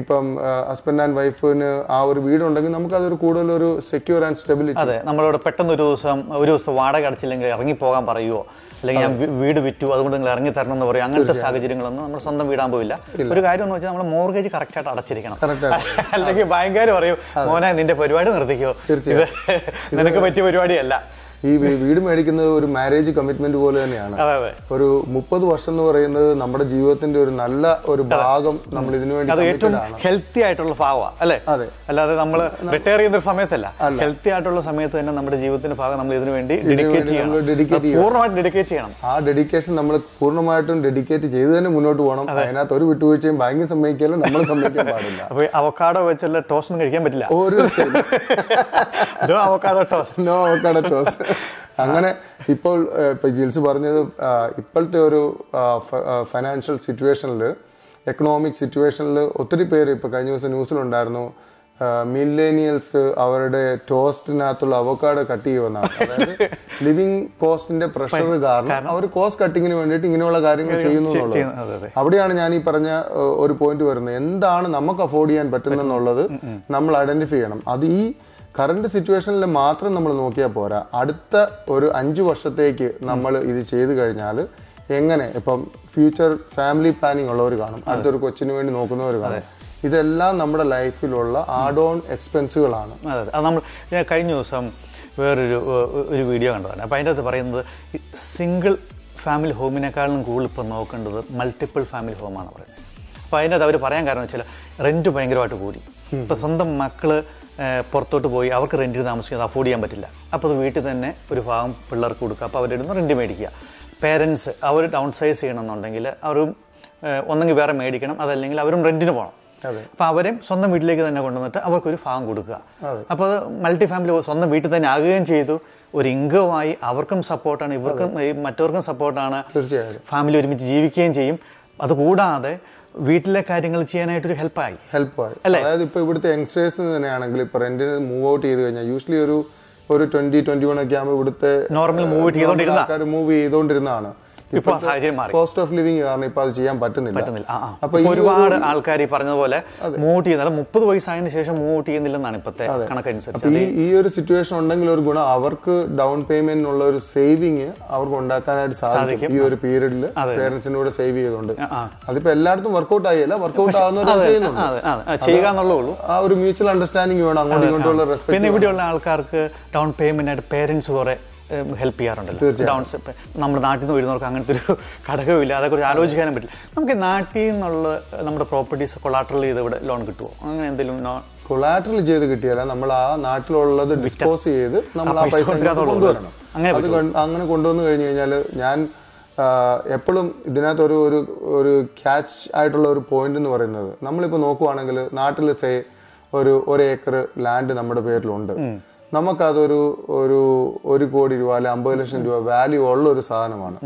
ഇപ്പം ഹസ്ബൻഡ് ആൻഡ് വൈഫിന് ആ ഒരു വീടുണ്ടെങ്കിൽ നമുക്ക് അതൊരു കൂടുതൽ ഒരു സെക്യൂർ ആൻഡ് സ്റ്റെബിലിറ്റി അതെ നമ്മളോട് പെട്ടെന്ന് ഒരു ദിവസം ഒരു ദിവസം വാടക അടച്ചില്ലെങ്കിൽ ഇറങ്ങി പോകാൻ പറയുമോ അല്ലെങ്കിൽ ഞാൻ വീട് വിറ്റു അതുകൊണ്ട് നിങ്ങൾ ഇറങ്ങി തരണം എന്ന് പറയും. അങ്ങനത്തെ സാഹചര്യങ്ങളൊന്നും നമ്മൾ സ്വന്തം വീടാൻ പോയില്ല ഒരു കാര്യം എന്ന് വെച്ചാൽ നമ്മൾ മോർഗേജ് കറക്റ്റ് ആയിട്ട് അടച്ചിരിക്കണം. [LAUGHS] അല്ലെങ്കിൽ ഭയങ്കര പറയും മോനെ നിന്റെ പരിപാടി നിർത്തിക്കോ. ഇത് [LAUGHS] നിനക്ക് പറ്റിയ പരിപാടിയല്ല. ഈ വീട് മേടിക്കുന്നത് ഒരു മാരേജ് കമ്മിറ്റ്മെന്റ് പോലെ തന്നെയാണ്. ഒരു മുപ്പത് വർഷം എന്ന് പറയുന്നത് നമ്മുടെ ജീവിതത്തിന്റെ ഒരു നല്ല ഒരു ഭാഗം നമ്മൾ ഇതിനു വേണ്ടി ഏറ്റവും ഹെൽത്തി ആയിട്ടുള്ള ഭാഗമാണ് അല്ലേ? അതെ. അല്ലാതെ നമ്മൾ റിട്ടയർ ചെയ്യുന്ന ഒരു സമയത്തല്ല. ഹെൽത്തി ആയിട്ടുള്ള സമയത്ത് തന്നെ നമ്മുടെ ജീവിതത്തിന്റെ ഭാഗം നമ്മൾ ഇതിനു വേണ്ടി ഡെഡിക്കേറ്റ് ചെയ്യണം. പൂർണമായിട്ട് ഡെഡിക്കേറ്റ് ചെയ്യണം. ആ ഡെഡിക്കേഷൻ നമ്മൾ പൂർണമായിട്ടും ഡെഡിക്കേറ്റ് ചെയ്ത് തന്നെ മുന്നോട്ട് പോകണം. അതിനകത്ത് ഒരു വിട്ടുവീഴ്ചയും ബാങ്കിൽ സമ്മതിക്കാലും നമ്മൾ സമ്മതിക്കാൻ പാടില്ല. അപ്പൊ അവക്കാടോ വെച്ചുള്ള ടോസ്റ്റ് കഴിക്കാൻ പറ്റില്ല. ഒരു avocado toast no avocado toast അങ്ങനെ ഇപ്പോൾ ഇപ്പൊ ജിൽസ് പറഞ്ഞത് ഇപ്പോഴത്തെ ഒരു ഫൈനാൻഷ്യൽ സിറ്റുവേഷനിൽ എക്കണോമിക് സിറ്റുവേഷനിൽ ഒത്തിരി പേര് ഇപ്പൊ കഴിഞ്ഞ ദിവസം ന്യൂസിലുണ്ടായിരുന്നു മില്ലേനിയൽസ് അവരുടെ ടോസ്റ്റിനകത്തുള്ള അവക്കാട് കട്ട് ചെയ്യുമെന്നാണ്. അതായത് ലിവിങ് കോസ്റ്റിന്റെ പ്രഷർ കാരണം അവർ കോസ്റ്റ് കട്ടിങ്ങിന് വേണ്ടിയിട്ട് ഇങ്ങനെയുള്ള കാര്യങ്ങൾ ചെയ്യുന്നു എന്നുള്ളത്. അവിടെയാണ് ഞാൻ ഈ പറഞ്ഞ ഒരു പോയിന്റ് വരുന്നത്. എന്താണ് നമുക്ക് അഫോർഡ് ചെയ്യാൻ പറ്റുന്നെന്നുള്ളത് നമ്മൾ ഐഡന്റിഫൈ ചെയ്യണം. അത് ഈ കറണ്ട് സിറ്റുവേഷനിൽ മാത്രം നമ്മൾ നോക്കിയാൽ പോരാ. അടുത്ത ഒരു അഞ്ച് വർഷത്തേക്ക് നമ്മൾ ഇത് ചെയ്തു കഴിഞ്ഞാൽ എങ്ങനെ ഇപ്പം ഫ്യൂച്ചർ ഫാമിലി പ്ലാനിങ് ഉള്ളവർ കാണും. അടുത്തൊരു കൊച്ചിന് വേണ്ടി നോക്കുന്നവർ കാണും. ഇതെല്ലാം നമ്മുടെ ലൈഫിലുള്ള ആഡ് ഓൺ എക്സ്പെൻസുകളാണ് അതെ നമ്മൾ ഞാൻ കഴിഞ്ഞ ദിവസം വേറൊരു ഒരു വീഡിയോ കണ്ടതാണ്. അപ്പോൾ അതിന്റെ അകത്ത് പറയുന്നത് സിംഗിൾ ഫാമിലി ഹോമിനേക്കാളും കൂടുതൽ ഇപ്പോൾ നോക്കേണ്ടത് മൾട്ടിപ്പിൾ ഫാമിലി ഹോമാണ് പറയുന്നത്. അപ്പോൾ അതിന്റെ അകത്ത് അവർ പറയാൻ കാരണം വെച്ചാൽ റെന്റ് ഭയങ്കരമായിട്ട് കൂടി. ഇപ്പോൾ സ്വന്തം മക്കൾ ഏഹ്, പുറത്തോട്ട് പോയി അവർക്ക് റെന്റിന് താമസിക്കുന്നത് അഫോർഡ് ചെയ്യാൻ പറ്റില്ല. അപ്പോൾ അത് വീട്ടിൽ തന്നെ ഒരു ഭാഗം പിള്ളേർക്ക് കൊടുക്കുക. അപ്പോൾ അവരുടെ നിന്ന് റെന്റ് മേടിക്കുക. പേരൻസ് അവർ ഡൗൺ സൈസ് ചെയ്യണമെന്നുണ്ടെങ്കിൽ അവരും ഒന്നെങ്കിൽ വേറെ മേടിക്കണം. അതല്ലെങ്കിൽ അവരും റെന്റിന് പോകണം. അപ്പോൾ അവരെയും സ്വന്തം വീട്ടിലേക്ക് തന്നെ കൊണ്ടുവന്നിട്ട് അവർക്കൊരു ഭാഗം കൊടുക്കുക. അപ്പോൾ അത് മൾട്ടി ഫാമിലി സ്വന്തം വീട്ടിൽ തന്നെ ആകുകയും ചെയ്തു. ഒരു ഇൻകവുമായി അവർക്കും സപ്പോർട്ടാണ് ഇവർക്കും മറ്റവർക്കും സപ്പോർട്ടാണ് ഫാമിലി ഒരുമിച്ച് ജീവിക്കുകയും ചെയ്യും. അതുകൂടാതെ വീട്ടിലെ കാര്യങ്ങൾ ചെയ്യാനായിട്ട് ഒരു ഹെൽപ്പായി ഹെൽപ്പായി അതായത് ഇപ്പൊ ഇവിടുത്തെ യങ്സ്റ്റേഴ്സിന് തന്നെയാണെങ്കിൽ ഇപ്പൊ റെന്റിന് മൂവ് ഔട്ട് ചെയ്ത് കഴിഞ്ഞാൽ യൂഷ്വലി ഒരു ഒരു ട്വന്റി ട്വന്റി വൺ ഒക്കെ ആകുമ്പോൾ ഇവിടുത്തെ നോർമൽ മൂവ് ആൾക്കാർ മൂവ് ചെയ്തുകൊണ്ടിരുന്നതാണ്. ഇപ്പോൾ സാഹചര്യം മാറി. കോസ്റ്റ് ഓഫ് ലിവിംഗ് കാരണം ഇപ്പൊ അത് ചെയ്യാൻ പറ്റുന്നില്ല. പറ്റുന്നില്ല. അപ്പൊ ഒരുപാട് ആൾക്കാർ ഈ പറഞ്ഞതുപോലെ മൂവ് ചെയ്യുന്നത് മുപ്പത് വയസ്സായതിനു ശേഷം മൂവ് ചെയ്യുന്നില്ലെന്നാണ് ഇപ്പോഴത്തെ കണക്കനുസരിച്ച്. ഈ ഒരു സിറ്റുവേഷൻ ഉണ്ടെങ്കിൽ ഒരു ഗുണം അവർക്ക് ഡൗൺ പേയ്മെന്റിനുള്ള ഒരു സേവിങ് അവർക്ക് ഉണ്ടാക്കാനായിട്ട് സാധിക്കും. ഈ ഒരു പീരീഡിൽ പേരൻസിന്റെ കൂടെ സേവ് ചെയ്തുകൊണ്ട്. അതിപ്പോ എല്ലായിടത്തും വർക്ക്ഔട്ട് ആയില്ല വർക്ക്ഔട്ട് ആവുന്നവർ ചെയ്യുക എന്നുള്ളേ ആ ഒരു മ്യൂച്വൽ അണ്ടർസ്റ്റാൻഡിങ് വേണം അങ്ങോട്ടും ഇങ്ങോട്ടുള്ള റെസ്പെക്ട് പിന്നെ ഇവിടെയുള്ള ആൾക്കാർക്ക് ഡൗൺ പേയ്മെന്റ് ആയിട്ട് പേരൻസ് കുറെ ഹെൽപ്പ് ചെയ്യാറുണ്ടല്ലോ. ഡൗൺസ് നമ്മുടെ നാട്ടിൽ നിന്ന് വരുന്നവർക്ക് അങ്ങനത്തെ ഒരു [LAUGHS] ഘടകമില്ല. അതേക്കുറിച്ച് ആലോചിക്കാനും പറ്റില്ല. നമുക്ക് നാട്ടിൽ നിന്നുള്ള നമ്മുടെ പ്രോപ്പർട്ടീസ് കൊളാട്രൽ ചെയ്ത് ഇവിടെ ലോൺ കിട്ടുമോ അങ്ങനെ എന്തെങ്കിലും ലോൺ കൊളാറ്ററൽ ചെയ്ത് കിട്ടിയാൽ നമ്മൾ ആ നാട്ടിലുള്ളത് ഡിസ്പോസ് ചെയ്ത് നമ്മൾ ആ പൈസ കൊണ്ടുവരണം. അത് അങ്ങനെ കൊണ്ടുവന്നു കഴിഞ്ഞു കഴിഞ്ഞാൽ ഞാൻ എപ്പോഴും ഇതിനകത്ത് ഒരു ഒരു ഒരു ക്യാച്ച് ആയിട്ടുള്ള ഒരു പോയിന്റ് എന്ന് പറയുന്നത് നമ്മളിപ്പോൾ നോക്കുവാണെങ്കിൽ നാട്ടിൽ സേ ഒരു ഒരു ഏക്കർ ലാൻഡ് നമ്മുടെ പേരിലുണ്ട്. നമുക്കതൊരു ഒരു ഒരു കോടി രൂപ അല്ലെ അമ്പത് ലക്ഷം രൂപ വാല്യൂ ഉള്ള ഒരു സാധനമാണ്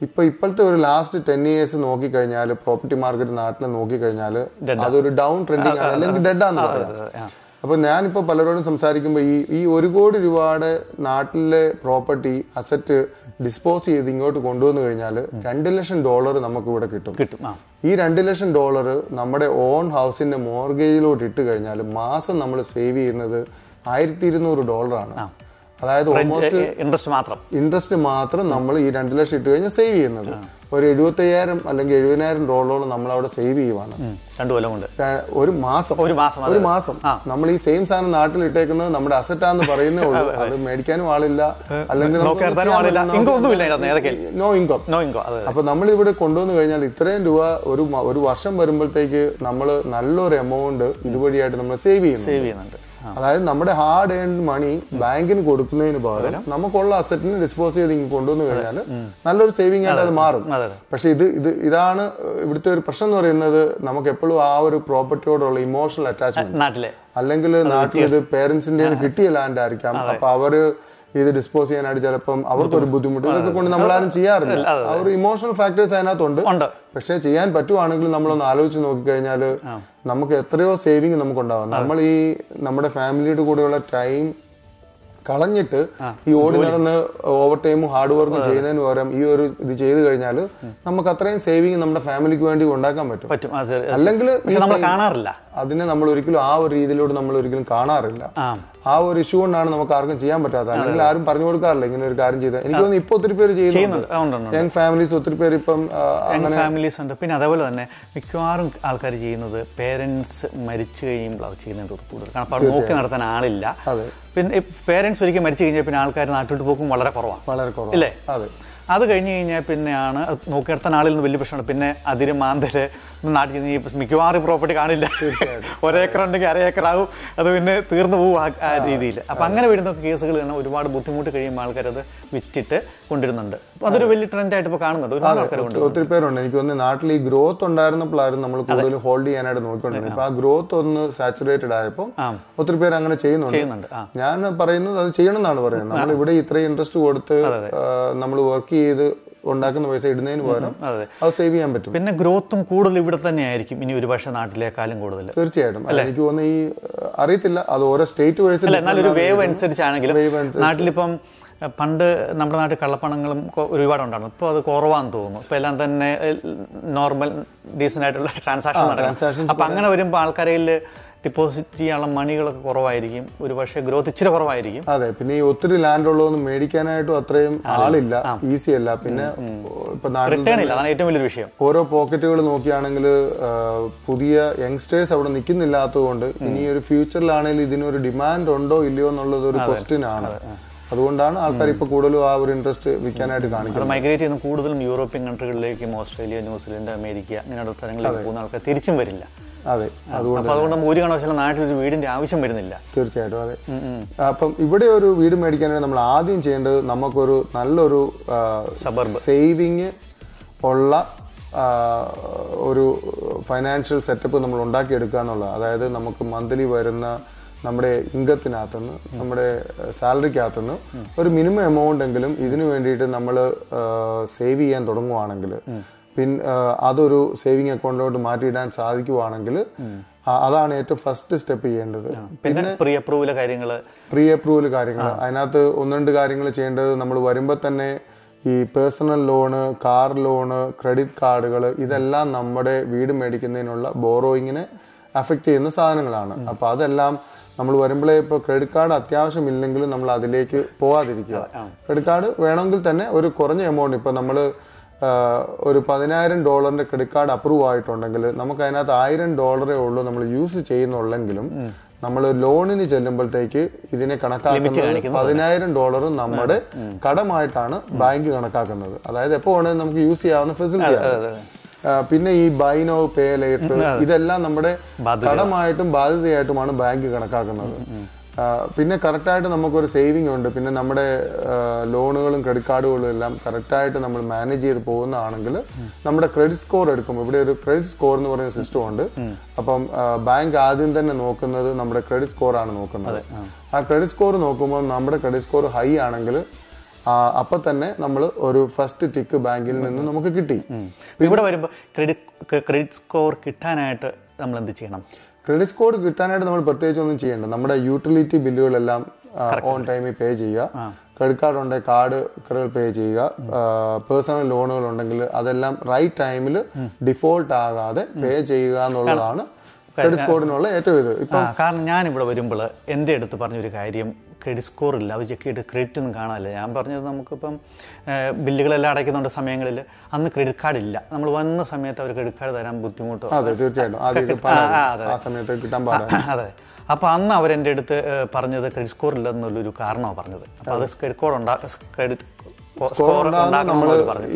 ഇപ്പൊ ഇപ്പോഴത്തെ ഒരു ലാസ്റ്റ് ടെൻ ഇയേഴ്സ് നോക്കിക്കഴിഞ്ഞാൽ പ്രോപ്പർട്ടി മാർക്കറ്റ് നാട്ടിൽ നോക്കിക്കഴിഞ്ഞാൽ അതൊരു ഡൗൺ ട്രെൻഡിങ് ആണ് അല്ലെങ്കിൽ ഡെഡ് ആണെന്ന് പറയാം. അപ്പൊ ഞാനിപ്പോ പലരോടും സംസാരിക്കുമ്പോൾ ഈ ഈ ഒരു കോടി രൂപയുടെ നാട്ടിലെ പ്രോപ്പർട്ടി അസറ്റ് ഡിസ്പോസ് ചെയ്ത് ഇങ്ങോട്ട് കൊണ്ടുവന്നു കഴിഞ്ഞാൽ രണ്ട് ലക്ഷം ഡോളർ നമുക്ക് ഇവിടെ കിട്ടും കിട്ടും ഈ രണ്ട് ലക്ഷം ഡോളർ നമ്മുടെ ഓൺ ഹൗസിന്റെ മോർഗേജിലോട്ട് ഇട്ട് കഴിഞ്ഞാൽ മാസം നമ്മൾ സേവ് ചെയ്യുന്നത് ആയിരത്തി ഇരുന്നൂറ് ഡോളറാണ് അതായത് ഓൾമോസ്റ്റ് ഇൻട്രസ്റ്റ് മാത്രം. ഇൻട്രസ്റ്റ് മാത്രം നമ്മൾ ഈ രണ്ട് ലക്ഷം ഇട്ട് കഴിഞ്ഞാൽ സേവ് ചെയ്യുന്നത്. ഒരു എഴുപത്തയ്യായിരം അല്ലെങ്കിൽ എഴുപതിനായിരം ഡോളറോളം നമ്മൾ അവിടെ സേവ് ചെയ്യുവാണ് രണ്ടു കൊല്ലം കൊണ്ട്. ഒരു മാസം. ഒരു മാസം. ഒരു മാസം. നമ്മൾ ഈ സെയിം സാധനം നാട്ടിൽ ഇട്ടേക്കുന്നത് നമ്മുടെ അസറ്റാന്ന് പറയുന്നേ ഉള്ളൂ. അത് മേടിക്കാനും ആളില്ല. അല്ലെങ്കിൽ നോ ഇൻകം നോ ഇൻകം അപ്പൊ നമ്മൾ ഇവിടെ കൊണ്ടുവന്നു കഴിഞ്ഞാൽ ഇത്രയും രൂപ ഒരു ഒരു വർഷം വരുമ്പോഴത്തേക്ക് നമ്മൾ നല്ലൊരു എമൗണ്ട് ഇതുവഴിയായിട്ട് നമ്മൾ സേവ് ചെയ്യുന്നു സേവ് ചെയ്യുന്നുണ്ട്. അതായത് നമ്മുടെ ഹാർഡ് ഏൺഡ് മണി ബാങ്കിന് കൊടുക്കുന്നതിന് പകരം നമുക്കുള്ള അസറ്റിന് ഡിസ്പോസ് ചെയ്ത് ഇങ്ങനെ കൊണ്ടുവന്നു കഴിഞ്ഞാൽ നല്ലൊരു സേവിങ് ആയിട്ട് അത് മാറും. പക്ഷെ ഇത് ഇത് ഇതാണ് ഇവിടുത്തെ ഒരു പ്രശ്നം എന്ന് പറയുന്നത് നമുക്ക് എപ്പോഴും ആ ഒരു പ്രോപ്പർട്ടിയോടുള്ള ഇമോഷണൽ അറ്റാച്ച്മെന്റ് അല്ലെങ്കിൽ നാട്ടിൽ ഇത് പേരൻസിന്റെ കിട്ടിയ ലാൻഡ് ആയിരിക്കാം. അപ്പൊ അവർ ഇത് ഡിസ്പോസ് ചെയ്യാനായിട്ട് ചിലപ്പം അവർക്കൊരു ബുദ്ധിമുട്ട്. ഇതൊക്കെ കൊണ്ട് നമ്മളാരും ചെയ്യാറില്ല. ആ ഒരു ഇമോഷണൽ ഫാക്ടേഴ്സ് അതിനകത്തുണ്ട്. പക്ഷെ ചെയ്യാൻ പറ്റുവാണെങ്കിൽ നമ്മളൊന്ന് ആലോചിച്ച് നോക്കിക്കഴിഞ്ഞാൽ നമുക്ക് എത്രയോ സേവിങ് നമുക്കുണ്ടാവും. നമ്മൾ ഈ നമ്മുടെ ഫാമിലിയുടെ കൂടെയുള്ള ടൈം കളഞ്ഞിട്ട് ഈ ഓടി നടന്ന് ഓവർ ടൈമും ഹാർഡ് വർക്കും ചെയ്യുന്നതിന് പകരം ഈ ഒരു ഇത് ചെയ്തു കഴിഞ്ഞാൽ നമുക്ക് അത്രയും സേവിങ് നമ്മുടെ ഫാമിലിക്ക് വേണ്ടി ഉണ്ടാക്കാൻ പറ്റും. അല്ലെങ്കിൽ അതിനെ നമ്മൾ ഒരിക്കലും ആ ഒരു രീതിയിലൂടെ നമ്മൾ ഒരിക്കലും കാണാറില്ല ആ ഒരു ഇഷ്യൂ കൊണ്ടാണ് നമുക്ക് ആർക്കും ചെയ്യാൻ പറ്റാത്ത അല്ലെങ്കിൽ ആരും പറഞ്ഞു കൊടുക്കാറില്ല ഇങ്ങനെ ഒരു കാര്യം ചെയ്താൽ എനിക്ക് തോന്നുന്നു ഇപ്പൊ ഒത്തിരി പേര് ചെയ്യുന്നുണ്ട്. യങ് ഫാമിലീസ് ഒത്തിരി പേര് ഇപ്പം ഫാമിലീസ് ഉണ്ട്. പിന്നെ അതേപോലെ തന്നെ മിക്കവാറും ആൾക്കാർ ചെയ്യുന്നത് പേരൻസ് മരിച്ചു കഴിയുമ്പോൾ അത് ചെയ്യുന്നത് കൂടുതൽ. കാരണം അവിടെ നോക്കി നടത്താൻ ആളില്ല. പിന്നെ പേരൻസ് ഒരിക്കൽ മരിച്ചു കഴിഞ്ഞാൽ പിന്നെ ആൾക്കാർ നാട്ടിലോട്ട് പോക്കും വളരെ കുറവാണ് വളരെ കുറവ്. ഇല്ലേ? അതെ. അത് കഴിഞ്ഞ് കഴിഞ്ഞാൽ പിന്നെയാണ് നോക്കി നടത്താൻ ആളിൽ നിന്ന് വലിയ പ്രശ്നമാണ്. പിന്നെ അതിര് മാന്തൽ നാട്ടിൽ ചെന്ന് മിക്കവാറും പ്രോപ്പർട്ടി കാണില്ല. ഒരേക്കർ ഉണ്ടെങ്കിൽ അര ഏക്കർ ആകും അത് പിന്നെ തീർന്നു പോകും ആ- രീതിയിൽ. അപ്പം അങ്ങനെ വരുന്ന കേസുകൾ തന്നെ ഒരുപാട് ബുദ്ധിമുട്ട് കഴിയുമ്പോൾ ആൾക്കാരത് വിറ്റിട്ട് കൊണ്ടിരുന്നുണ്ട് അപ്പോൾ അതൊരു വലിയ ട്രെൻഡായിട്ട് ഇപ്പോൾ കാണുന്നുണ്ട്. ഒരുപാട് ആൾക്കാർ കൊണ്ട് ഒത്തിരി പേരുണ്ട്. എനിക്ക് തോന്നുന്നു നാട്ടിൽ ഈ ഗ്രോത്ത് ഉണ്ടായിരുന്നപ്പോഴായിരുന്നു നമ്മൾ കൂടുതൽ ഹോൾഡ് ചെയ്യാനായിട്ട് നോക്കിക്കൊണ്ടിരുന്നത്. അപ്പോൾ ആ ഗ്രോത്ത് ഒന്ന് സാച്ചുറേറ്റഡ് ആയപ്പോൾ ഒത്തിരി പേര് അങ്ങനെ ചെയ്യുന്നുണ്ട്. ഞാൻ പറയുന്നത് അത് ചെയ്യണം എന്നാണ് പറയുന്നത്. നമ്മൾ ഇവിടെ ഇത്രയും ഇൻട്രസ്റ്റ് കൊടുത്ത് നമ്മൾ വർക്ക് ചെയ്ത് ഉണ്ടാക്കുന്ന പൈസ ഇടുന്നതിന് പകരം അതെ. സേവ് ചെയ്യാൻ പറ്റും. പിന്നെ ഗ്രോത്തും കൂടുതൽ ഇവിടെ തന്നെ ആയിരിക്കും. ഇനി ഒരു പക്ഷേ നാട്ടിലേക്കാളും കൂടുതൽ. തീർച്ചയായിട്ടും. അല്ല, എനിക്ക് തോന്നുന്നു ഈ അറിയത്തില്ല. അത് ഓരോ സ്റ്റേറ്റ് വൈസ് എന്നാലൊരു വേവ് അനുസരിച്ചാണെങ്കിലും. നാട്ടിലിപ്പം പണ്ട് നമ്മുടെ നാട്ടിൽ കള്ളപ്പണങ്ങളും ഒരുപാട് ഉണ്ടായിരുന്നു. ഇപ്പോൾ അത് കുറവാന്ന് തോന്നുന്നു. ഇപ്പോൾ എല്ലാം തന്നെ നോർമൽ ഡീസന്റ് ആയിട്ടുള്ള ട്രാൻസാക്ഷൻ നടക്കണം. അപ്പം അങ്ങനെ വരുമ്പോൾ ആൾക്കാരിൽ ഡിപ്പോസിറ്റ് ചെയ്യാനുള്ള മണികളൊക്കെ കുറവായിരിക്കും. ഒരു പക്ഷേ ഗ്രോത്ത് ഇച്ചിരി കുറവായിരിക്കും. അതെ പിന്നെ ഈ ഒത്തിരി ലാൻഡ് ഉള്ളതൊന്നും മേടിക്കാനായിട്ടും അത്രയും ആളില്ല. ഈസി അല്ല. പിന്നെ ഇപ്പൊ നാട്ടിൽ റിട്ടേൺ ഇല്ല. അതാണ് ഏറ്റവും വലിയൊരു വിഷയം. ഓരോ പോക്കറ്റുകൾ നോക്കിയാണെങ്കിൽ പുതിയ യങ്സ്റ്റേഴ്സ് അവിടെ നിൽക്കുന്നില്ലാത്തതുകൊണ്ട് ഇനി ഒരു ഫ്യൂച്ചറിലാണെങ്കിലും ഇതിനൊരു ഡിമാൻഡ് ഉണ്ടോ ഇല്ലയോ എന്നുള്ളത് ഒരു ക്വസ്റ്റ്യൻ ആണ്. അതുകൊണ്ടാണ് ആൾക്കാർ ഇപ്പൊ കൂടുതലും ആ ഒരു ഇൻട്രസ്റ്റ് വിൽക്കാനായിട്ട് കാണിക്കുന്നത്. മൈഗ്രേറ്റ് ചെയ്യുന്ന കൂടുതലും യൂറോപ്യൻ കൺട്രികളിലേക്കും ഓസ്ട്രേലിയ ന്യൂസിലൻഡ് അമേരിക്ക അങ്ങനെയുള്ള സ്ഥലങ്ങളിലേക്ക് പോകുന്ന ആൾക്കാർ തിരിച്ചും വരില്ല. അതെ അതുകൊണ്ട് അതുകൊണ്ട് നമുക്ക് ഒരു കാരണവശാലും നാട്ടിലൊരു വീടിന്റെ ആവശ്യം വരുന്നില്ല. തീർച്ചയായിട്ടും അതെ. അപ്പം ഇവിടെ ഒരു വീട് മേടിക്കാനായിട്ട് നമ്മൾ ആദ്യം ചെയ്യേണ്ടത് നമുക്കൊരു നല്ലൊരു സബർബ് സേവിങ് ഉള്ള ഒരു ഫൈനാൻഷ്യൽ സെറ്റപ്പ് നമ്മൾ ഉണ്ടാക്കിയെടുക്കുക എന്നുള്ളത്. അതായത് നമുക്ക് മന്ത്ലി വരുന്ന നമ്മുടെ ഇൻകത്തിനകത്തുനിന്ന് നമ്മുടെ സാലറിക്കകത്തുനിന്ന് ഒരു മിനിമം എമൗണ്ട് എങ്കിലും ഇതിനു വേണ്ടിയിട്ട് നമ്മൾ സേവ് ചെയ്യാൻ തുടങ്ങുവാണെങ്കിൽ പിന്നെ ആ, അതൊരു സേവിങ് അക്കൗണ്ടിലോട്ട് മാറ്റിയിടാൻ സാധിക്കുവാണെങ്കിൽ അതാണ് ഏറ്റവും ഫസ്റ്റ് സ്റ്റെപ്പ് ചെയ്യേണ്ടത്. പിന്നെ പ്രീ അപ്രൂവൽ കാര്യങ്ങൾ പ്രീ അപ്രൂവൽ കാര്യങ്ങൾ അതിനകത്ത് ഒന്ന് രണ്ട് കാര്യങ്ങൾ ചെയ്യേണ്ടത് നമ്മൾ വരുമ്പോൾ തന്നെ ഈ personal loan car loan credit കാർഡുകൾ ഇതെല്ലാം നമ്മുടെ വീട് മേടിക്കുന്നതിനുള്ള ബോറോയിങ്ങിനെ അഫക്റ്റ് ചെയ്യുന്ന സാധനങ്ങളാണ്. അപ്പൊ അതെല്ലാം നമ്മൾ വരുമ്പോഴേ ഇപ്പോൾ ക്രെഡിറ്റ് കാർഡ് അത്യാവശ്യം ഇല്ലെങ്കിലും നമ്മൾ അതിലേക്ക് പോവാതിരിക്കുക. ക്രെഡിറ്റ് കാർഡ് വേണമെങ്കിൽ തന്നെ ഒരു കുറഞ്ഞ എമൗണ്ട് ഇപ്പൊ നമ്മൾ ഒരു പതിനായിരം ഡോളറിന്റെ ക്രെഡിറ്റ് കാർഡ് അപ്രൂവ് ആയിട്ടുണ്ടെങ്കിൽ നമുക്ക് അതിനകത്ത് ആയിരം ഡോളറേ ഉള്ളൂ നമ്മൾ യൂസ് ചെയ്യുന്നുള്ളെങ്കിലും നമ്മൾ ലോണിന് ചെല്ലുമ്പോഴത്തേക്ക് ഇതിനെ കണക്കാക്കുന്നത് പതിനായിരം ഡോളർ നമ്മുടെ കടമായിട്ടാണ് ബാങ്ക് കണക്കാക്കുന്നത്. അതായത് എപ്പോ വേണമെങ്കിലും നമുക്ക് യൂസ് ചെയ്യാവുന്ന ഫെസിലിറ്റി പിന്നെ ഈ ബൈനോ പേ ലേറ്റർ ഇതെല്ലാം നമ്മുടെ കടമായിട്ടും ബാധ്യതയായിട്ടുമാണ് ബാങ്ക് കണക്കാക്കുന്നത്. പിന്നെ കറക്റ്റായിട്ട് നമുക്കൊരു സേവിങ് ഉണ്ട്. പിന്നെ നമ്മുടെ ലോണുകളും ക്രെഡിറ്റ് കാർഡുകളും എല്ലാം കറക്റ്റായിട്ട് നമ്മൾ മാനേജ് ചെയ്ത് പോകുന്നതാണെങ്കിൽ നമ്മുടെ ക്രെഡിറ്റ് സ്കോർ എടുക്കും ഇവിടെ ഒരു ക്രെഡിറ്റ് സ്കോർ എന്ന് പറയുന്ന സിസ്റ്റം ഉണ്ട്. അപ്പം ബാങ്ക് ആദ്യം തന്നെ നോക്കുന്നത് നമ്മുടെ ക്രെഡിറ്റ് സ്കോർ ആണ് നോക്കുന്നത്. ആ. ക്രെഡിറ്റ് സ്കോർ നോക്കുമ്പോൾ നമ്മുടെ ക്രെഡിറ്റ് സ്കോർ ഹൈ ആണെങ്കിൽ അപ്പൊ തന്നെ നമ്മൾ ഒരു ഫസ്റ്റ് ടിക്ക് ബാങ്കിൽ നിന്ന് നമുക്ക് കിട്ടി. ഇവിടെ വരുമ്പോൾ ക്രെഡിറ്റ് ക്രെഡിറ്റ് സ്കോർ കിട്ടാനായിട്ട് നമ്മൾ എന്ത് ചെയ്യണം? ക്രെഡിറ്റ് സ്കോർ കിട്ടാനായിട്ട് നമ്മൾ പ്രത്യേകിച്ച് ഒന്നും ചെയ്യേണ്ട. നമ്മുടെ യൂട്ടിലിറ്റി ബില്ലുകളെല്ലാം ഓൺ ടൈമിൽ പേ ചെയ്യുക. ക്രെഡിറ്റ് കാർഡ് ഉണ്ടെങ്കിൽ കാർഡ് പേ ചെയ്യുക. പേഴ്സണൽ ലോണുകൾ ഉണ്ടെങ്കിൽ അതെല്ലാം റൈറ്റ് ടൈമിൽ ഡിഫോൾട്ട് ആകാതെ പേ ചെയ്യുക എന്നുള്ളതാണ് ക്രെഡിറ്റ് സ്കോറിനുള്ള ഏറ്റവും ഇത്. കാരണം ഞാൻ ഇവിടെ വരുമ്പോൾ എന്റെ അടുത്ത് പറഞ്ഞൊരു കാര്യം ക്രെഡിറ്റ് സ്കോർ ഇല്ല. അത് ചെക്ക് ചെയ്തിട്ട് ക്രെഡിറ്റ് ഒന്നും കാണാനില്ല. ഞാൻ പറഞ്ഞത് നമുക്കിപ്പം ബില്ലുകളെല്ലാം അടയ്ക്കുന്നുണ്ട് സമയങ്ങളിൽ. അന്ന് ക്രെഡിറ്റ് കാർഡ് ഇല്ല. നമ്മൾ വന്ന സമയത്ത് അവർ ക്രെഡിറ്റ് കാർഡ് തരാൻ ബുദ്ധിമുട്ടോ? അതെ തീർച്ചയായിട്ടും. അതെ. അപ്പോൾ അന്ന് അവരെന്റെ അടുത്ത് പറഞ്ഞത് ക്രെഡിറ്റ് സ്കോർ ഇല്ലെന്നുള്ളൊരു കാരണമാണ് പറഞ്ഞത്. അപ്പോൾ അത് ക്രെഡിറ്റ് കോഡ് ഉണ്ടാ ക്രെഡിറ്റ് സ്കോർ നമ്മൾ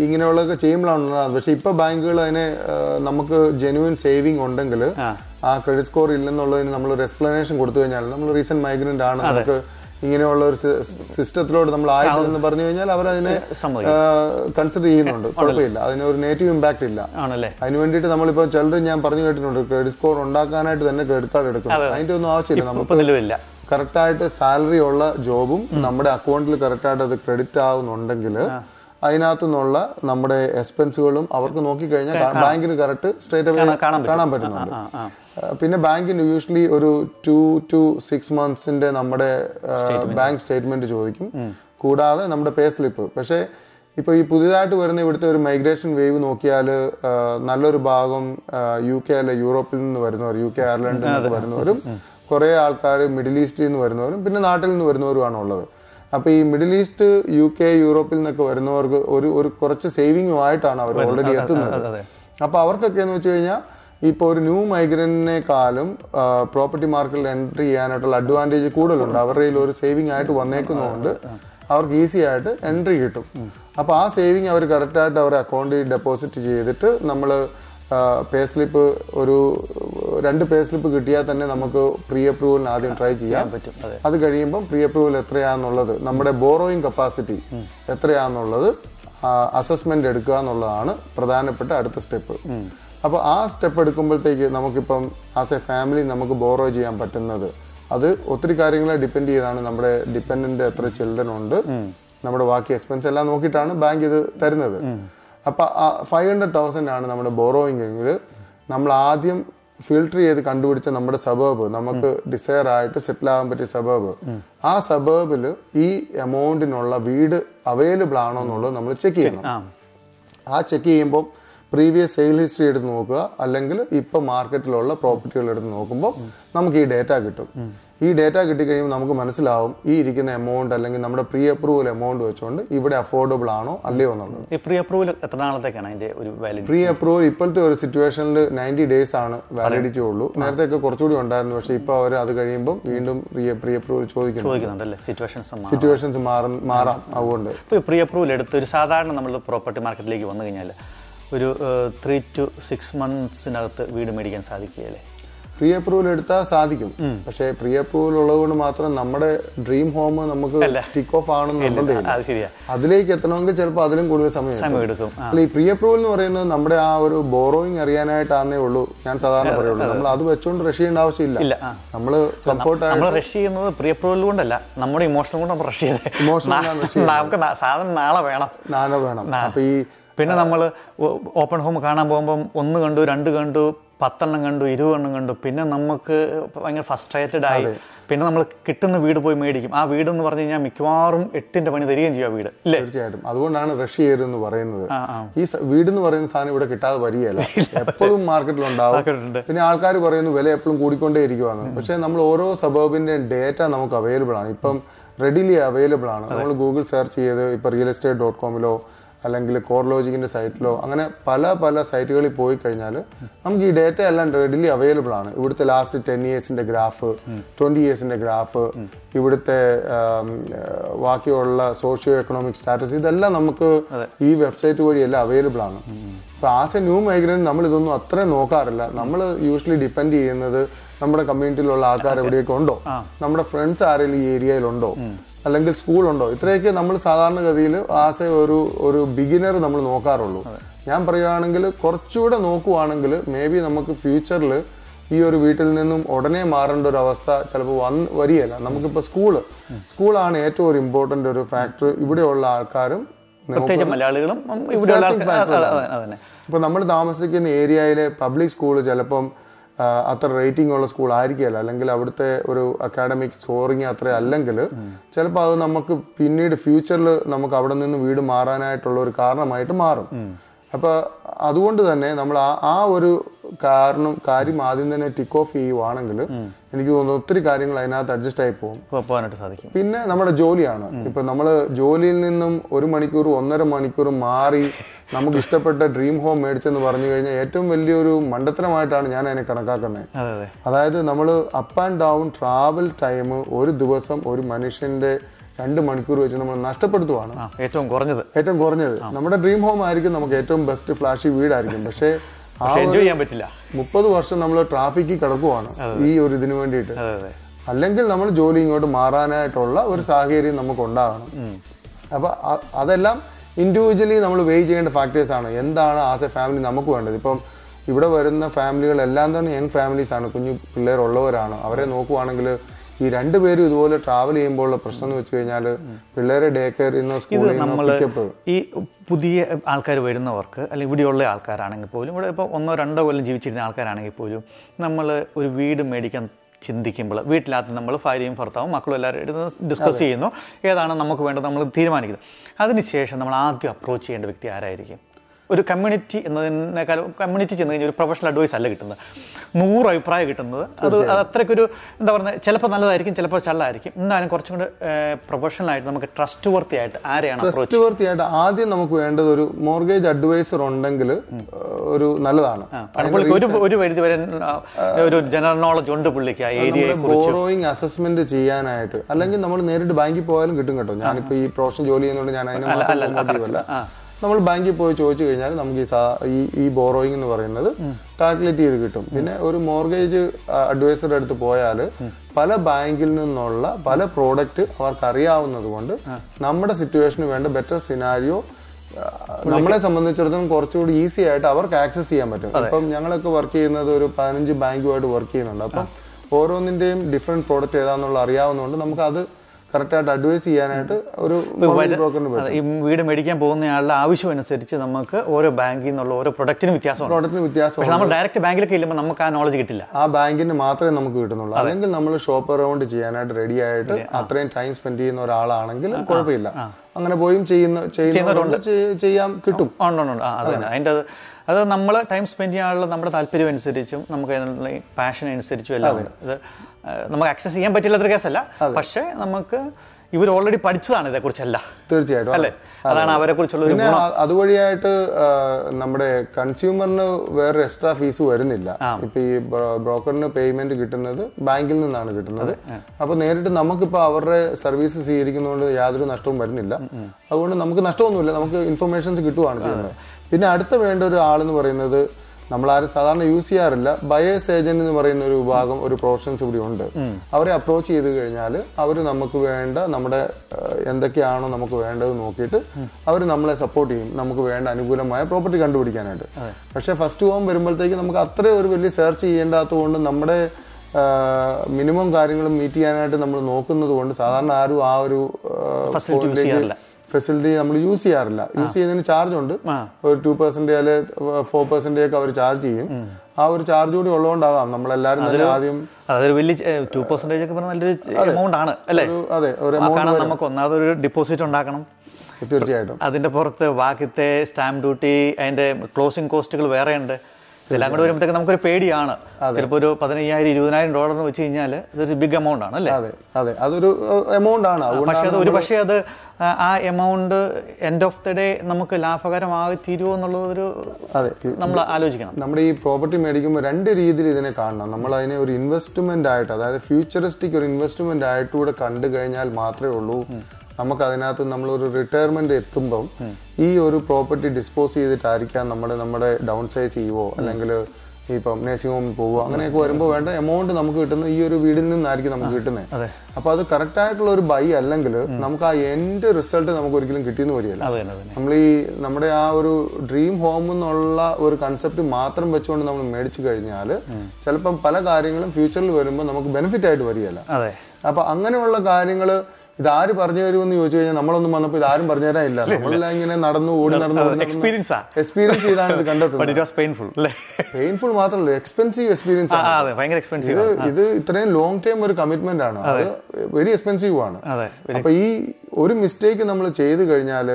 ഇങ്ങനെയുള്ളതൊക്കെ ചെയ്യുമ്പോഴാണ് പക്ഷെ ഇപ്പൊ ബാങ്കുകൾ അതിനെ നമുക്ക് ജെനുവിൻ സേവിങ് ഉണ്ടെങ്കിൽ ആ. ക്രെഡിറ്റ് സ്കോർ ഇല്ലെന്നുള്ളതിന് നമ്മൾ ഒരു എക്സ്പ്ലനേഷൻ കൊടുത്തു കഴിഞ്ഞാൽ നമ്മൾ റീസെന്റ് മൈഗ്രന്റ് ആണ്. നമുക്ക് ഇങ്ങനെയുള്ള ഒരു സിസ്റ്റത്തിലോട്ട് നമ്മൾ ആയിട്ടില്ലെന്ന് പറഞ്ഞു കഴിഞ്ഞാൽ അവർ അതിനെ കൺസിഡർ ചെയ്യുന്നുണ്ട്. കുഴപ്പമില്ല. അതിന് ഒരു നെഗറ്റീവ് ഇമ്പാക്ട് ഇല്ല. ആണല്ലേ? അതിന് വേണ്ടിയിട്ട് നമ്മളിപ്പോൾ ചിലർ ഞാൻ പറഞ്ഞു കേട്ടിട്ടുണ്ട് ക്രെഡിറ്റ് സ്കോർ ഉണ്ടാക്കാനായിട്ട് തന്നെ ക്രെഡിറ്റ് കാർഡ് എടുക്കും അതിന്റെ ഒന്നും ആവശ്യമില്ല. നമുക്ക് കറക്റ്റായിട്ട് സാലറി ഉള്ള ജോബും നമ്മുടെ അക്കൗണ്ടിൽ കറക്റ്റ് ആയിട്ട് അത് ക്രെഡിറ്റ് ആവുന്നുണ്ടെങ്കിൽ അതിനകത്തു നിന്നുള്ള നമ്മുടെ എക്സ്പെൻസുകളും അവർക്ക് നോക്കിക്കഴിഞ്ഞാൽ ബാങ്കിന് കറക്റ്റ് സ്ട്രേറ്റ് അവേ കാണാൻ പറ്റുന്നുണ്ട്. പിന്നെ ബാങ്കിന് യൂഷ്വലി ഒരു ടു ടു സിക്സ് മന്ത്സിന്റെ നമ്മുടെ ബാങ്ക് സ്റ്റേറ്റ്മെന്റ് ചോദിക്കും. കൂടാതെ നമ്മുടെ പേ സ്ലിപ്പ് പക്ഷേ ഇപ്പൊ ഈ പുതിയതായിട്ട് വരുന്ന ഇവിടുത്തെ ഒരു മൈഗ്രേഷൻ വേവ് നോക്കിയാൽ നല്ലൊരു ഭാഗം യു കെ അല്ലെ യൂറോപ്പിൽ നിന്ന് വരുന്നവർ യു കെ അയർലൻഡിൽ നിന്ന് വരുന്നവരും കുറെ ആൾക്കാർ മിഡിൽ ഈസ്റ്റിൽ നിന്ന് വരുന്നവരും പിന്നെ നാട്ടിൽ നിന്ന് വരുന്നവരുമാണ് ഉള്ളത്. അപ്പൊ ഈ മിഡിൽ ഈസ്റ്റ് യു കെ യൂറോപ്പിൽ നിന്നൊക്കെ വരുന്നവർക്ക് ഒരു ഒരു കുറച്ച് സേവിങ്ങുമായിട്ടാണ് അവർ ഓൾറെഡി എത്തുന്നത്. അതെ. അപ്പൊ അവർക്കൊക്കെ എന്ന് വെച്ച് കഴിഞ്ഞാൽ ഇപ്പോൾ ഒരു ന്യൂ മൈഗ്രന്റിനേക്കാളും പ്രോപ്പർട്ടി മാർക്കറ്റിൽ എൻട്രി ചെയ്യാനായിട്ടുള്ള അഡ്വാന്റേജ് കൂടുതലുണ്ട്. അവരുടെ ഒരു സേവിങ് ആയിട്ട് വന്നേക്കുന്നതുകൊണ്ട് അവർക്ക് ഈസി ആയിട്ട് എൻട്രി കിട്ടും. അപ്പൊ ആ സേവിങ് അവർ കറക്റ്റ് ആയിട്ട് അവരുടെ അക്കൗണ്ടിൽ ഡെപ്പോസിറ്റ് ചെയ്തിട്ട് നമ്മൾ പേ സ്ലിപ്പ് ഒരു രണ്ട് പേ സ്ലിപ്പ് കിട്ടിയാൽ തന്നെ നമുക്ക് പ്രീ അപ്രൂവലിന് ആദ്യം ട്രൈ ചെയ്യാൻ പറ്റും. അതെ. കഴിയുമ്പം പ്രീ അപ്രൂവൽ എത്രയാന്നുള്ളത് നമ്മുടെ ബോറോയിങ് കപ്പാസിറ്റി എത്രയാന്നുള്ളത് അസസ്മെന്റ് എടുക്കുക എന്നുള്ളതാണ് പ്രധാനപ്പെട്ട അടുത്ത സ്റ്റെപ്പ് അപ്പോൾ ആ സ്റ്റെപ്പ് എടുക്കുമ്പോഴത്തേക്ക് നമുക്കിപ്പം ആസ് എ ഫാമിലി നമുക്ക് ബോറോ ചെയ്യാൻ പറ്റുന്നത്. അത് ഒത്തിരി കാര്യങ്ങളെ ഡിപ്പെൻഡ് ചെയ്താണ്. നമ്മുടെ ഡിപ്പെൻഡന്റ് എത്ര ചിൽഡ്രൻ ഉണ്ട്. നമ്മുടെ ബാക്കി എക്സ്പെൻസ് എല്ലാം നോക്കിയിട്ടാണ് ബാങ്ക് ഇത് തരുന്നത്. അപ്പൊ ഫൈവ് ഹൺഡ്രഡ് തൗസൻഡ് ആണ് നമ്മുടെ ബോറോയിങ് എങ്കിൽ നമ്മൾ ആദ്യം ഫിൽട്ടർ ചെയ്ത് കണ്ടുപിടിച്ച നമ്മുടെ സബേബ് നമുക്ക് ഡിസയർ ആയിട്ട് സെറ്റിൽ ആകാൻ പറ്റിയ സബേബ് ആ സബേബിൽ ഈ എമൗണ്ടിനുള്ള വീട് അവൈലബിൾ ആണോ എന്നുള്ളത് നമ്മൾ ചെക്ക് ചെയ്യണം. ആ. ചെക്ക് ചെയ്യുമ്പോൾ പ്രീവിയസ് സെയിൽ ഹിസ്റ്ററി എടുത്ത് നോക്കുക. അല്ലെങ്കിൽ ഇപ്പൊ മാർക്കറ്റിലുള്ള പ്രോപ്പർട്ടികൾ എടുത്ത് നോക്കുമ്പോൾ നമുക്ക് ഈ ഡേറ്റ കിട്ടും. ഈ ഡേറ്റ കിട്ടിക്കഴിയുമ്പോൾ നമുക്ക് മനസ്സിലാവും ഈ ഇരിക്കുന്ന എമൗണ്ട് അല്ലെങ്കിൽ നമ്മുടെ പ്രീ അപ്രൂവൽ എമൗണ്ട് വെച്ചുകൊണ്ട് ഇവിടെ അഫോർഡബിൾ ആണോ അല്ലയോ എന്നുള്ളത്. ഈ പ്രീ അപ്രൂവൽ എത്ര നാളത്തേക്കാണ് അതിന്റെ ഒരു വാലിഡിറ്റി പ്രീ അപ്രൂവൽ ഇപ്പോഴത്തെ ഒരു സിറ്റുവേഷനിൽ നയന്റി ഡേയ്സ് ആണ് വാലിഡിറ്റി ഉള്ളൂ. നേരത്തെ ഒക്കെ കുറച്ചുകൂടി ഉണ്ടായിരുന്നു പക്ഷേ ഇപ്പോൾ അവർ അത് കഴിയുമ്പോൾ വീണ്ടും പ്രീ അപ്രൂവൽ ചോദിക്കുന്നു ചോദിക്കുന്നുണ്ടല്ലേ സിറ്റുവേഷൻസ് മാറാം. അതുകൊണ്ട് ഇപ്പോൾ പ്രീ അപ്രൂവൽ എടുത്ത് ഒരു സാധാരണ നമ്മൾ പ്രോപ്പർട്ടി മാർക്കറ്റിലേക്ക് വന്നു കഴിഞ്ഞാൽ ഒരു ത്രീ ടു സിക്സ് മന്ത്സിനകത്ത് വീട് മേടിക്കാൻ സാധിക്കുകയല്ലേ? പ്രീ അപ്രൂവൽ എടുത്താൽ സാധിക്കും പക്ഷേ പ്രീ അപ്രൂവൽ ഉള്ളതുകൊണ്ട് മാത്രം നമ്മുടെ ഡ്രീം ഹോം നമുക്ക് ടിക്ക് ഓഫ് ആണെന്ന് അതിലേക്ക് എത്തണമെങ്കിൽ ചിലപ്പോൾ അതിലും കൂടുതൽ സമയം എടുക്കും. അല്ല ഈ പ്രീ അപ്രൂവൽ എന്ന് പറയുന്നത് നമ്മുടെ ആ ഒരു ബോറോയിങ് അറിയാനായിട്ടാന്നേ ഉള്ളൂ. ഞാൻ സാധാരണ പറയുള്ളൂ. നമ്മൾ അത് വെച്ചുകൊണ്ട് റഷ് ചെയ്യേണ്ട ആവശ്യമില്ല. നമ്മൾ കംഫോർട്ട് നമ്മൾ റഷ് ചെയ്യുന്നത് പ്രീ അപ്രൂവൽ കൊണ്ടല്ല. നമ്മുടെ ഇമോഷൻ കൊണ്ട് നമ്മൾ റഷ് ചെയ്തത്. Rush നമുക്ക് സാധനം നാളെ വേണം. നാളെ വേണം. അപ്പൊ ഈ പിന്നെ നമ്മൾ ഓപ്പൺ ഹോം കാണാൻ പോകുമ്പം ഒന്ന് കണ്ടു രണ്ട് കണ്ടു പത്തെണ്ണം കണ്ടു ഇരുപതെണ്ണം കണ്ടു പിന്നെ നമുക്ക് ഭയങ്കര ഫ്രസ്ട്രേറ്റഡ് ആയി. പിന്നെ നമ്മൾ കിട്ടുന്ന വീട് പോയി മേടിക്കും. ആ വീട് എന്ന് പറഞ്ഞു കഴിഞ്ഞാൽ മിക്കവാറും എട്ടിന്റെ പണി തരികയും ചെയ്യും ആ വീട് ഇല്ലേ? തീർച്ചയായിട്ടും. അതുകൊണ്ടാണ് റഷ് ചെയ്യരുതെന്ന് പറയുന്നത്. ഈ വീട് എന്ന് പറയുന്ന സാധനം ഇവിടെ കിട്ടാതെ വരികയല്ല. [LAUGHS] എപ്പോഴും മാർക്കറ്റിൽ ഉണ്ടാവും. പിന്നെ ആൾക്കാർ പറയുന്നു വില എപ്പോഴും കൂടിക്കൊണ്ടേ ഇരിക്കുവാണ് പക്ഷേ നമ്മൾ ഓരോ സബർബിന്റെ ഡേറ്റ നമുക്ക് അവൈലബിൾ ആണ് ഇപ്പം റെഡിലി അവൈലബിൾ ആണ്. നമ്മൾ ഗൂഗിൾ സെർച്ച് ചെയ്ത് ഇപ്പൊ റിയൽ എസ്റ്റേറ്റ് ഡോട്ട് കോമിലോ അല്ലെങ്കിൽ കോർ കോർലോജിക്കിന്റെ സൈറ്റിലോ അങ്ങനെ പല പല സൈറ്റുകളിൽ പോയി കഴിഞ്ഞാൽ നമുക്ക് ഈ ഡേറ്റ എല്ലാം റെഡിലി അവൈലബിൾ ആണ്. ഇവിടുത്തെ ലാസ്റ്റ് ടെൻ ഇയേഴ്സിന്റെ ഗ്രാഫ് ട്വന്റി ഇയേഴ്സിന്റെ ഗ്രാഫ് ഇവിടുത്തെ ബാക്കിയുള്ള സോഷ്യോ എക്കണോമിക് സ്റ്റാറ്റസ് ഇതെല്ലാം നമുക്ക് ഈ വെബ്സൈറ്റ് വഴി എല്ലാം അവൈലബിൾ ആണ്. അപ്പൊ ആസ് എ ന്യൂ മൈഗ്രന്റ് നമ്മൾ ഇതൊന്നും അത്രയും നോക്കാറില്ല. നമ്മൾ യൂഷ്വലി ഡിപ്പെൻഡ് ചെയ്യുന്നത് നമ്മുടെ കമ്മ്യൂണിറ്റിയിലുള്ള ആൾക്കാർ എവിടെയൊക്കെ ഉണ്ടോ? നമ്മുടെ ഫ്രണ്ട്സ് ആരെങ്കിലും ഈ ഏരിയയിലുണ്ടോ അല്ലെങ്കിൽ സ്കൂളുണ്ടോ? ഇത്രയൊക്കെ നമ്മൾ സാധാരണഗതിയിൽ ആസ് എ ഒരു ഒരു ബിഗിനർ നമ്മൾ നോക്കാറുള്ളൂ. ഞാൻ പറയുകയാണെങ്കിൽ കുറച്ചുകൂടെ നോക്കുവാണെങ്കിൽ മേ ബി നമുക്ക് ഫ്യൂച്ചറിൽ ഈ ഒരു വീട്ടിൽ നിന്നും ഉടനെ മാറേണ്ട ഒരു അവസ്ഥ ചിലപ്പോൾ വന്ന് വരികയല്ല. നമുക്കിപ്പോൾ സ്കൂൾ സ്കൂളാണ് ഏറ്റവും ഒരു ഇമ്പോർട്ടന്റ് ഒരു ഫാക്ടർ ഇവിടെയുള്ള ആൾക്കാരും പ്രത്യേകിച്ച് മലയാളികളും ഇവിടെയുള്ള ഇപ്പൊ നമ്മൾ താമസിക്കുന്ന ഏരിയയിലെ പബ്ലിക് സ്കൂൾ ചിലപ്പം അത്ര റേറ്റിംഗ് ഉള്ള സ്കൂൾ ആയിരിക്കില്ല അല്ലെങ്കിൽ അവിടുത്തെ ഒരു അക്കാഡമിക് സ്കോറിങ് അത്ര അല്ലെങ്കിൽ ചിലപ്പോൾ അത് നമുക്ക് പിന്നീട് ഫ്യൂച്ചറിൽ നമുക്ക് അവിടെ നിന്ന് വീട് മാറാനായിട്ടുള്ള ഒരു കാരണമായിട്ട് മാറും. അപ്പൊ അതുകൊണ്ട് തന്നെ നമ്മൾ ആ ആ ഒരു കാരണം കാര്യം ആദ്യം തന്നെ ടിക്ക് ഓഫ് ചെയ്യുവാണെങ്കിൽ എനിക്ക് തോന്നുന്നു ഒത്തിരി കാര്യങ്ങൾ അതിനകത്ത് അഡ്ജസ്റ്റ് ആയി പോകും. പോകാനായിട്ട് സാധിക്കും. പിന്നെ നമ്മുടെ ജോലിയാണ്. ഇപ്പൊ നമ്മൾ ജോലിയിൽ നിന്നും ഒരു മണിക്കൂർ ഒന്നര മണിക്കൂർ മാറി നമുക്ക് ഇഷ്ടപ്പെട്ട ഡ്രീം ഹോം മേടിച്ചെന്ന് പറഞ്ഞു കഴിഞ്ഞാൽ ഏറ്റവും വലിയൊരു മണ്ടത്തരമായിട്ടാണ് ഞാൻ അതിനെ കണക്കാക്കുന്നത്. അതെ അതെ. അതായത് നമ്മൾ up and down travel time ഒരു ദിവസം ഒരു മനുഷ്യന്റെ രണ്ട് മണിക്കൂർ വെച്ച് നമ്മൾ നഷ്ടപ്പെടുത്തുവാണ്. ഏറ്റവും കുറഞ്ഞത്. ഏറ്റവും കുറഞ്ഞത്. നമ്മുടെ ഡ്രീം ഹോം ആയിരിക്കും നമുക്ക് ഏറ്റവും ബെസ്റ്റ് ഫ്ലാഷി വീടായിരിക്കും. പക്ഷെ എൻജോയ് ചെയ്യാൻ പറ്റില്ല. മുപ്പത് വർഷം നമ്മൾ ട്രാഫിക്കിൽ കിടക്കുവാണ് ഈ ഒരു ഇതിനു വേണ്ടിയിട്ട്. അല്ലെങ്കിൽ നമ്മൾ ജോലി ഇങ്ങോട്ട് മാറാനായിട്ടുള്ള ഒരു സാഹചര്യം നമുക്ക് ഉണ്ടാകണം അപ്പൊ അതെല്ലാം ഇൻഡിവിജ്വലി നമ്മൾ വേ ചെയ്യേണ്ട ഫാക്ടേഴ്സ് ആണ്. എന്താണ് ആസ് എ ഫാമിലി നമുക്ക് വേണ്ടത്? ഇപ്പം ഇവിടെ വരുന്ന ഫാമിലികൾ എല്ലാം തന്നെ യങ് ഫാമിലീസ് ആണ്. കുഞ്ഞു പിള്ളേരുള്ളവരാണ്. അവരെ നോക്കുവാണെങ്കിൽ ഈ രണ്ടുപേരും ഇതുപോലെ ട്രാവൽ ചെയ്യുമ്പോഴുള്ള പ്രശ്നം എന്ന് വെച്ച് കഴിഞ്ഞാൽ പിള്ളേരെ ഡേ കെയർ ഇന്നോ സ്കൂളിൽ നിന്നോ നമ്മൾ ഈ പുതിയ ആൾക്കാർ വരുന്നവർക്ക് അല്ലെങ്കിൽ ഇവിടെയുള്ള ആൾക്കാരാണെങ്കിൽ പോലും ഇവിടെ ഇപ്പോൾ ഒന്നോ രണ്ടോ കൊല്ലം ജീവിച്ചിരുന്ന ആൾക്കാരാണെങ്കിൽ പോലും നമ്മൾ ഒരു വീട് മേടിക്കാൻ ചിന്തിക്കുമ്പോൾ വീട്ടിലാത്ത നമ്മൾ ഭാര്യയും ഭർത്താവും മക്കളും എല്ലാവരും ഡിസ്കസ് ചെയ്യുന്നു ഏതാണ് നമുക്ക് വേണ്ടത് നമ്മൾ തീരുമാനിക്കുന്നത്. അതിനുശേഷം നമ്മൾ ആദ്യം അപ്രോച്ച് ചെയ്യേണ്ട വ്യക്തി ആരായിരിക്കും? ഒരു കമ്മ്യൂണിറ്റി എന്നതിനേക്കാൾ കമ്മ്യൂണിറ്റി ചെന്ന് കഴിഞ്ഞാൽ ഒരു പ്രൊഫഷണൽ അഡ്വൈസ് അല്ല കിട്ടുന്നത്. നൂറ് അഭിപ്രായം കിട്ടുന്നത്. അത് അത് അത്രയ്ക്കൊരു എന്താ പറയുക ചിലപ്പോൾ നല്ലതായിരിക്കും ചിലപ്പോൾ ചള്ളായിരിക്കും. എന്നാലും കുറച്ചും കൂടെ പ്രൊഫഷണൽ ആയിട്ട് നമുക്ക് ട്രസ്റ്റ് വർത്തി ആയിട്ട് ആരെയാണ് ട്രസ്റ്റ് വർത്തിയായിട്ട് ആദ്യം നമുക്ക് വേണ്ടത് ഒരു മോർഗേജ് അഡ്വൈസർ ഉണ്ടെങ്കിൽ ഒരു നല്ലതാണ്. ഒരു ഒരു പരിധി വരെ ഒരു ജനറൽ നോളജ് ഉണ്ട് പുള്ളിക്ക് ആ ഏരിയയെ കുറിച്ച്. ബോറോയിങ് അസസ്മെന്റ് ചെയ്യാനായിട്ട് അല്ലെങ്കിൽ നമ്മൾ നേരിട്ട് ബാങ്കിൽ പോയാലും കിട്ടും കേട്ടോ. ഞാനിപ്പോ ഈ പ്രൊഫഷൻ ജോലി ചെയ്യുന്നതുകൊണ്ട് ഞാൻ അതിനെ നമ്മൾ ബാങ്കിൽ പോയി ചോദിച്ചു കഴിഞ്ഞാൽ നമുക്ക് ഈ സാ- ഈ ഈ ബോറോയിങ് എന്ന് പറയുന്നത് കാൽക്കുലേറ്റ് ചെയ്ത് കിട്ടും. പിന്നെ ഒരു മോർഗേജ് അഡ്വൈസറുടെ അടുത്ത് പോയാൽ പല ബാങ്കിൽ നിന്നുള്ള പല പ്രോഡക്റ്റ് അവർക്ക് അറിയാവുന്നത് കൊണ്ട് നമ്മുടെ സിറ്റുവേഷന് വേണ്ട ബെറ്റർ സിനാരിയോ നമ്മളെ സംബന്ധിച്ചിടത്തോളം കുറച്ചുകൂടി ഈസി ആയിട്ട് അവർക്ക് ആക്സസ് ചെയ്യാൻ പറ്റും. ഇപ്പം ഞങ്ങളൊക്കെ വർക്ക് ചെയ്യുന്നത് ഒരു പതിനഞ്ച് ബാങ്കുമായിട്ട് വർക്ക് ചെയ്യുന്നുണ്ട്. അപ്പം ഓരോന്നിന്റെയും ഡിഫറെന്റ് പ്രോഡക്റ്റ് ഏതാണെന്നുള്ള അറിയാവുന്നതുകൊണ്ട് നമുക്ക് അത് കറക്റ്റായിട്ട് അഡ്വൈസ് ചെയ്യാനായിട്ട് ഒരു ഈ വീട് മേടിക്കാൻ പോകുന്ന ആളുടെ ആവശ്യം അനുസരിച്ച് നമുക്ക് ഓരോ ബാങ്കിൽ നിന്നുള്ള ഓരോ പ്രൊഡക്റ്റിന് വ്യത്യാസം പ്രൊഡക്റ്റിന് വ്യത്യാസം പക്ഷേ നമ്മൾ ഡയറക്റ്റ് ബാങ്കിലേക്ക് ഇല്ലുമ്പോൾ നമുക്ക് ആ നോളജ് കിട്ടില്ല. ആ ബാങ്കിന് മാത്രമേ നമുക്ക് കിട്ടുന്നുള്ളൂ. അല്ലെങ്കിൽ നമ്മൾ ഷോപ്പ് അറൗണ്ട് ചെയ്യാനായിട്ട് റെഡി ആയിട്ട് അത്രയും ടൈം സ്പെൻഡ് ചെയ്യുന്ന ഒരാളാണെങ്കിൽ കുഴപ്പമില്ല. അങ്ങനെ പോയും ചെയ്യുന്ന ചെയ്യുന്നവരുണ്ട് ചെയ്യ- ചെയ്യാൻ കിട്ടും. ഉണ്ട് ഉണ്ട് ഉണ്ട്. ആ അത് തന്നെ. അതിന്റെ അത് നമ്മൾ ടൈം സ്പെൻഡ് ചെയ്യാനുള്ള നമ്മുടെ താല്പര്യം അനുസരിച്ചും നമുക്ക് അതിനുള്ള പാഷൻ അനുസരിച്ചും എല്ലാം ഇത് നമുക്ക് ആക്സസ് ചെയ്യാൻ പറ്റില്ലാത്തൊരു കേസല്ല. പക്ഷേ നമുക്ക് ഇവർ ഓൾറെഡി പഠിച്ചതാണ് ഇതേക്കുറിച്ചല്ല. തീർച്ചയായിട്ടും. അല്ലേ? അതാണ് അവരെ കുറിച്ചുള്ള പിന്നെ അതുവഴിയായിട്ട് നമ്മുടെ കൺസ്യൂമറിന് വേറെ എക്സ്ട്രാ ഫീസ് വരുന്നില്ല. ഇപ്പൊ ഈ ബ്രോക്കറിന് പേയ്മെന്റ് കിട്ടുന്നത് ബാങ്കിൽ നിന്നാണ് കിട്ടുന്നത്. അപ്പൊ നേരിട്ട് നമുക്കിപ്പോ അവരുടെ സർവീസ് സ്വീകരിക്കുന്നതുകൊണ്ട് യാതൊരു നഷ്ടവും വരുന്നില്ല. അതുകൊണ്ട് നമുക്ക് നഷ്ടമൊന്നുമില്ല. നമുക്ക് ഇൻഫർമേഷൻസ് കിട്ടുവാണ് ചെയ്യുന്നത്. പിന്നെ അടുത്ത വേണ്ട ഒരു ആളെന്ന് പറയുന്നത് നമ്മളാരും സാധാരണ യൂസ് ചെയ്യാറില്ല. ബയേഴ്സ് ഏജന്റ് എന്ന് പറയുന്ന ഒരു വിഭാഗം ഒരു പ്രൊഫഷൻസ് ഇവിടെ ഉണ്ട്. അവരെ അപ്രോച്ച് ചെയ്ത് കഴിഞ്ഞാൽ അവർ നമുക്ക് വേണ്ട നമ്മുടെ എന്തൊക്കെയാണോ നമുക്ക് വേണ്ടത് നോക്കിയിട്ട് അവർ നമ്മളെ സപ്പോർട്ട് ചെയ്യും. നമുക്ക് വേണ്ട അനുകൂലമായ പ്രോപ്പർട്ടി കണ്ടുപിടിക്കാനായിട്ട്. പക്ഷേ ഫസ്റ്റ് ഹോം വരുമ്പോഴത്തേക്ക് നമുക്ക് അത്ര ഒരു വലിയ സെർച്ച് ചെയ്യേണ്ടാത്തതുകൊണ്ട് നമ്മുടെ മിനിമം കാര്യങ്ങൾ മീറ്റ് ചെയ്യാനായിട്ട് നമ്മൾ നോക്കുന്നത് കൊണ്ട് സാധാരണ ആരും ആ ഒരു. ഫെസിലിറ്റി നമ്മൾ യൂസ് ചെയ്യാറില്ല. യൂസ് ചെയ്യുന്നതിന് ചാർജ് ഉണ്ട്. ഒരു ടു പെർസെന്റ് അല്ലെ ഫോർ പെർസെന്റ് ഒക്കെ അവർ ചാർജ് ചെയ്യും. ആ ഒരു ചാർജ് കൂടി ഉള്ളതുകൊണ്ടാകാം നമ്മളെല്ലാരും തന്നെ ആദ്യം അതൊരു വലിയ ടു പെർസെന്റേജ് ഒക്കെ പറഞ്ഞാൽ നല്ലൊരു എമൗണ്ട് ആണ് അല്ലേ? അതെ ഒരു നമുക്ക് ഒന്നാമത് ഒരു ഡിപ്പോസിറ്റ് ഉണ്ടാക്കണം. തീർച്ചയായിട്ടും. അതിന്റെ പുറത്ത് ബാക്കിത്തെ സ്റ്റാമ്പ് ഡ്യൂട്ടി അതിന്റെ ക്ലോസിംഗ് കോസ്റ്റുകൾ വേറെ ഉണ്ട് ഇതെല്ലാം കൂടെ വരുമ്പോഴത്തേക്ക് നമുക്കൊരു പേടിയാണ്. ചിലപ്പോൾ ഒരു പതിനയ്യായിരം ഇരുപതിനായിരം ഡോളർ എന്ന് വെച്ച് കഴിഞ്ഞാൽ ഇതൊരു ബിഗ് എമൗണ്ട് ആണ് അല്ലേ? അതെ അതെ. അതൊരു എമൗണ്ട് ആണ്. പക്ഷേ അത് ഒരു പക്ഷേ അത് ആ- amount end of the day നമുക്ക് ലാഭകരമായി തീരുമോ എന്നുള്ളതൊരു അതെ. നമ്മൾ ആലോചിക്കണം. നമ്മുടെ ഈ പ്രോപ്പർട്ടി മേടിക്കുമ്പോൾ രണ്ട് രീതിയിൽ ഇതിനെ കാണണം. നമ്മൾ അതിനെ ഒരു ഇൻവെസ്റ്റ്മെന്റ് ആയിട്ട് അതായത് ഫ്യൂച്ചറിസ്റ്റിക് ഒരു ഇൻവെസ്റ്റ്മെന്റ് ആയിട്ട് കൂടെ കണ്ടു കഴിഞ്ഞാൽ മാത്രമേ ഉള്ളൂ. നമുക്ക് അതിനകത്ത് നമ്മൾ ഒരു റിട്ടയർമെന്റ് എത്തുമ്പം ഈ ഒരു പ്രോപ്പർട്ടി ഡിസ്പോസ് ചെയ്തിട്ടായിരിക്കാം നമ്മുടെ നമ്മുടെ ഡൗൺ സൈസ് ചെയ്യുവോ അല്ലെങ്കിൽ ഇപ്പം നേഴ്സിംഗ് ഹോമിൽ പോവുക അങ്ങനെയൊക്കെ വരുമ്പോൾ വേണ്ട എമൗണ്ട് നമുക്ക് കിട്ടുന്ന ഈ ഒരു വീടിൽ നിന്നായിരിക്കും നമുക്ക് കിട്ടുന്നത് അപ്പൊ അത് കറക്റ്റ് ആയിട്ടുള്ള ഒരു ബൈ അല്ലെങ്കിൽ നമുക്ക് ആ എൻഡ് റിസൾട്ട് നമുക്ക് ഒരിക്കലും കിട്ടിയെന്ന് വരികയില്ല. നമ്മൾ ഈ നമ്മുടെ ആ ഒരു ഡ്രീം ഹോം എന്നുള്ള ഒരു കൺസെപ്റ്റ് മാത്രം വെച്ചുകൊണ്ട് നമ്മൾ മേടിച്ചു കഴിഞ്ഞാൽ ചിലപ്പം പല കാര്യങ്ങളും ഫ്യൂച്ചറിൽ വരുമ്പോൾ നമുക്ക് ബെനിഫിറ്റ് ആയിട്ട് വരികയില്ല. അപ്പൊ അങ്ങനെയുള്ള കാര്യങ്ങൾ ഇത് ആര് പറഞ്ഞു തരുമെന്ന് ചോദിച്ചു കഴിഞ്ഞാൽ നമ്മളൊന്നും വന്നപ്പോൾ ഇത് ആരും പറഞ്ഞു തരാനില്ല നമ്മളെല്ലാം ഇങ്ങനെ നടന്നു ഓടി നടന്നു എക്സ്പീരിയൻസ് എക്സ്പീരിയൻസ് ചെയ്താണ് ഇത് കണ്ടിട്ടുള്ളത്. പെയിൻഫുൾ പെയിൻഫുൾ മാത്രമല്ല എക്സ്പെൻസീവ് എക്സ്പീരിയൻസ് ഭയങ്കര എക്സ്പെൻസീവ് ഇത് ഇത് ഇത്രയും ലോങ് ടൈം ഒരു കമ്മിറ്റ്മെന്റ് ആണ്. അത്. വെരി എക്സ്പെൻസീവ് ആണ്. അപ്പൊ ഈ ഒരു മിസ്റ്റേക്ക് നമ്മൾ ചെയ്തു കഴിഞ്ഞാൽ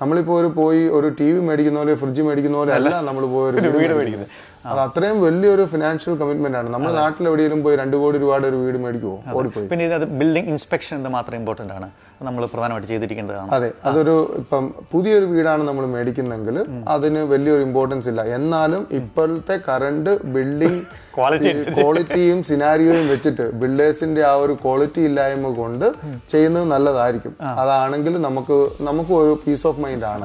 നമ്മളിപ്പോ ഒരു പോയി ഒരു ടി വി മേടിക്കുന്ന പോലെ ഫ്രിഡ്ജ് മേടിക്കുന്ന പോലെ അല്ല നമ്മൾ പോയി ഒരു വീട് മേടിക്കുന്നത്. അത് അത്രയും വലിയൊരു ഫിനാൻഷ്യൽ കമ്മിറ്റ്മെന്റ് ആണ്. നമ്മുടെ നാട്ടിൽ എവിടെയെങ്കിലും പോയി രണ്ട് കോടി രൂപയുടെ ഒരു വീട് മേടിക്കുമോ ഓടിപ്പോയി. പിന്നെ ഇത് ബിൽഡിംഗ് ഇൻസ്പെക്ഷൻ ഇത് മാത്രം ഇമ്പോർട്ടന്റ് ആണ്. നമ്മൾ പ്രധാനമായിട്ട് ചെയ്തിരിക്കേണ്ടതാണ്. അതെ. അതൊരു ഇപ്പം പുതിയൊരു വീടാണ് നമ്മൾ മേടിക്കുന്നെങ്കിൽ അതിന് വലിയൊരു ഇമ്പോർട്ടൻസ് ഇല്ല. എന്നാലും ഇപ്പോഴത്തെ കറണ്ട് ബിൽഡിംഗ് ക്വാളിറ്റി ക്വാളിറ്റിയും സിനാരിയോയും വെച്ചിട്ട് ബിൽഡേഴ്സിന്റെ ആ ഒരു ക്വാളിറ്റി ഇല്ലായ്മ കൊണ്ട് ചെയ്യുന്നത് നല്ലതായിരിക്കും. അതാണെങ്കിൽ നമുക്ക് നമുക്ക് ഒരു പീസ് ഓഫ് മൈൻഡ് ആണ്.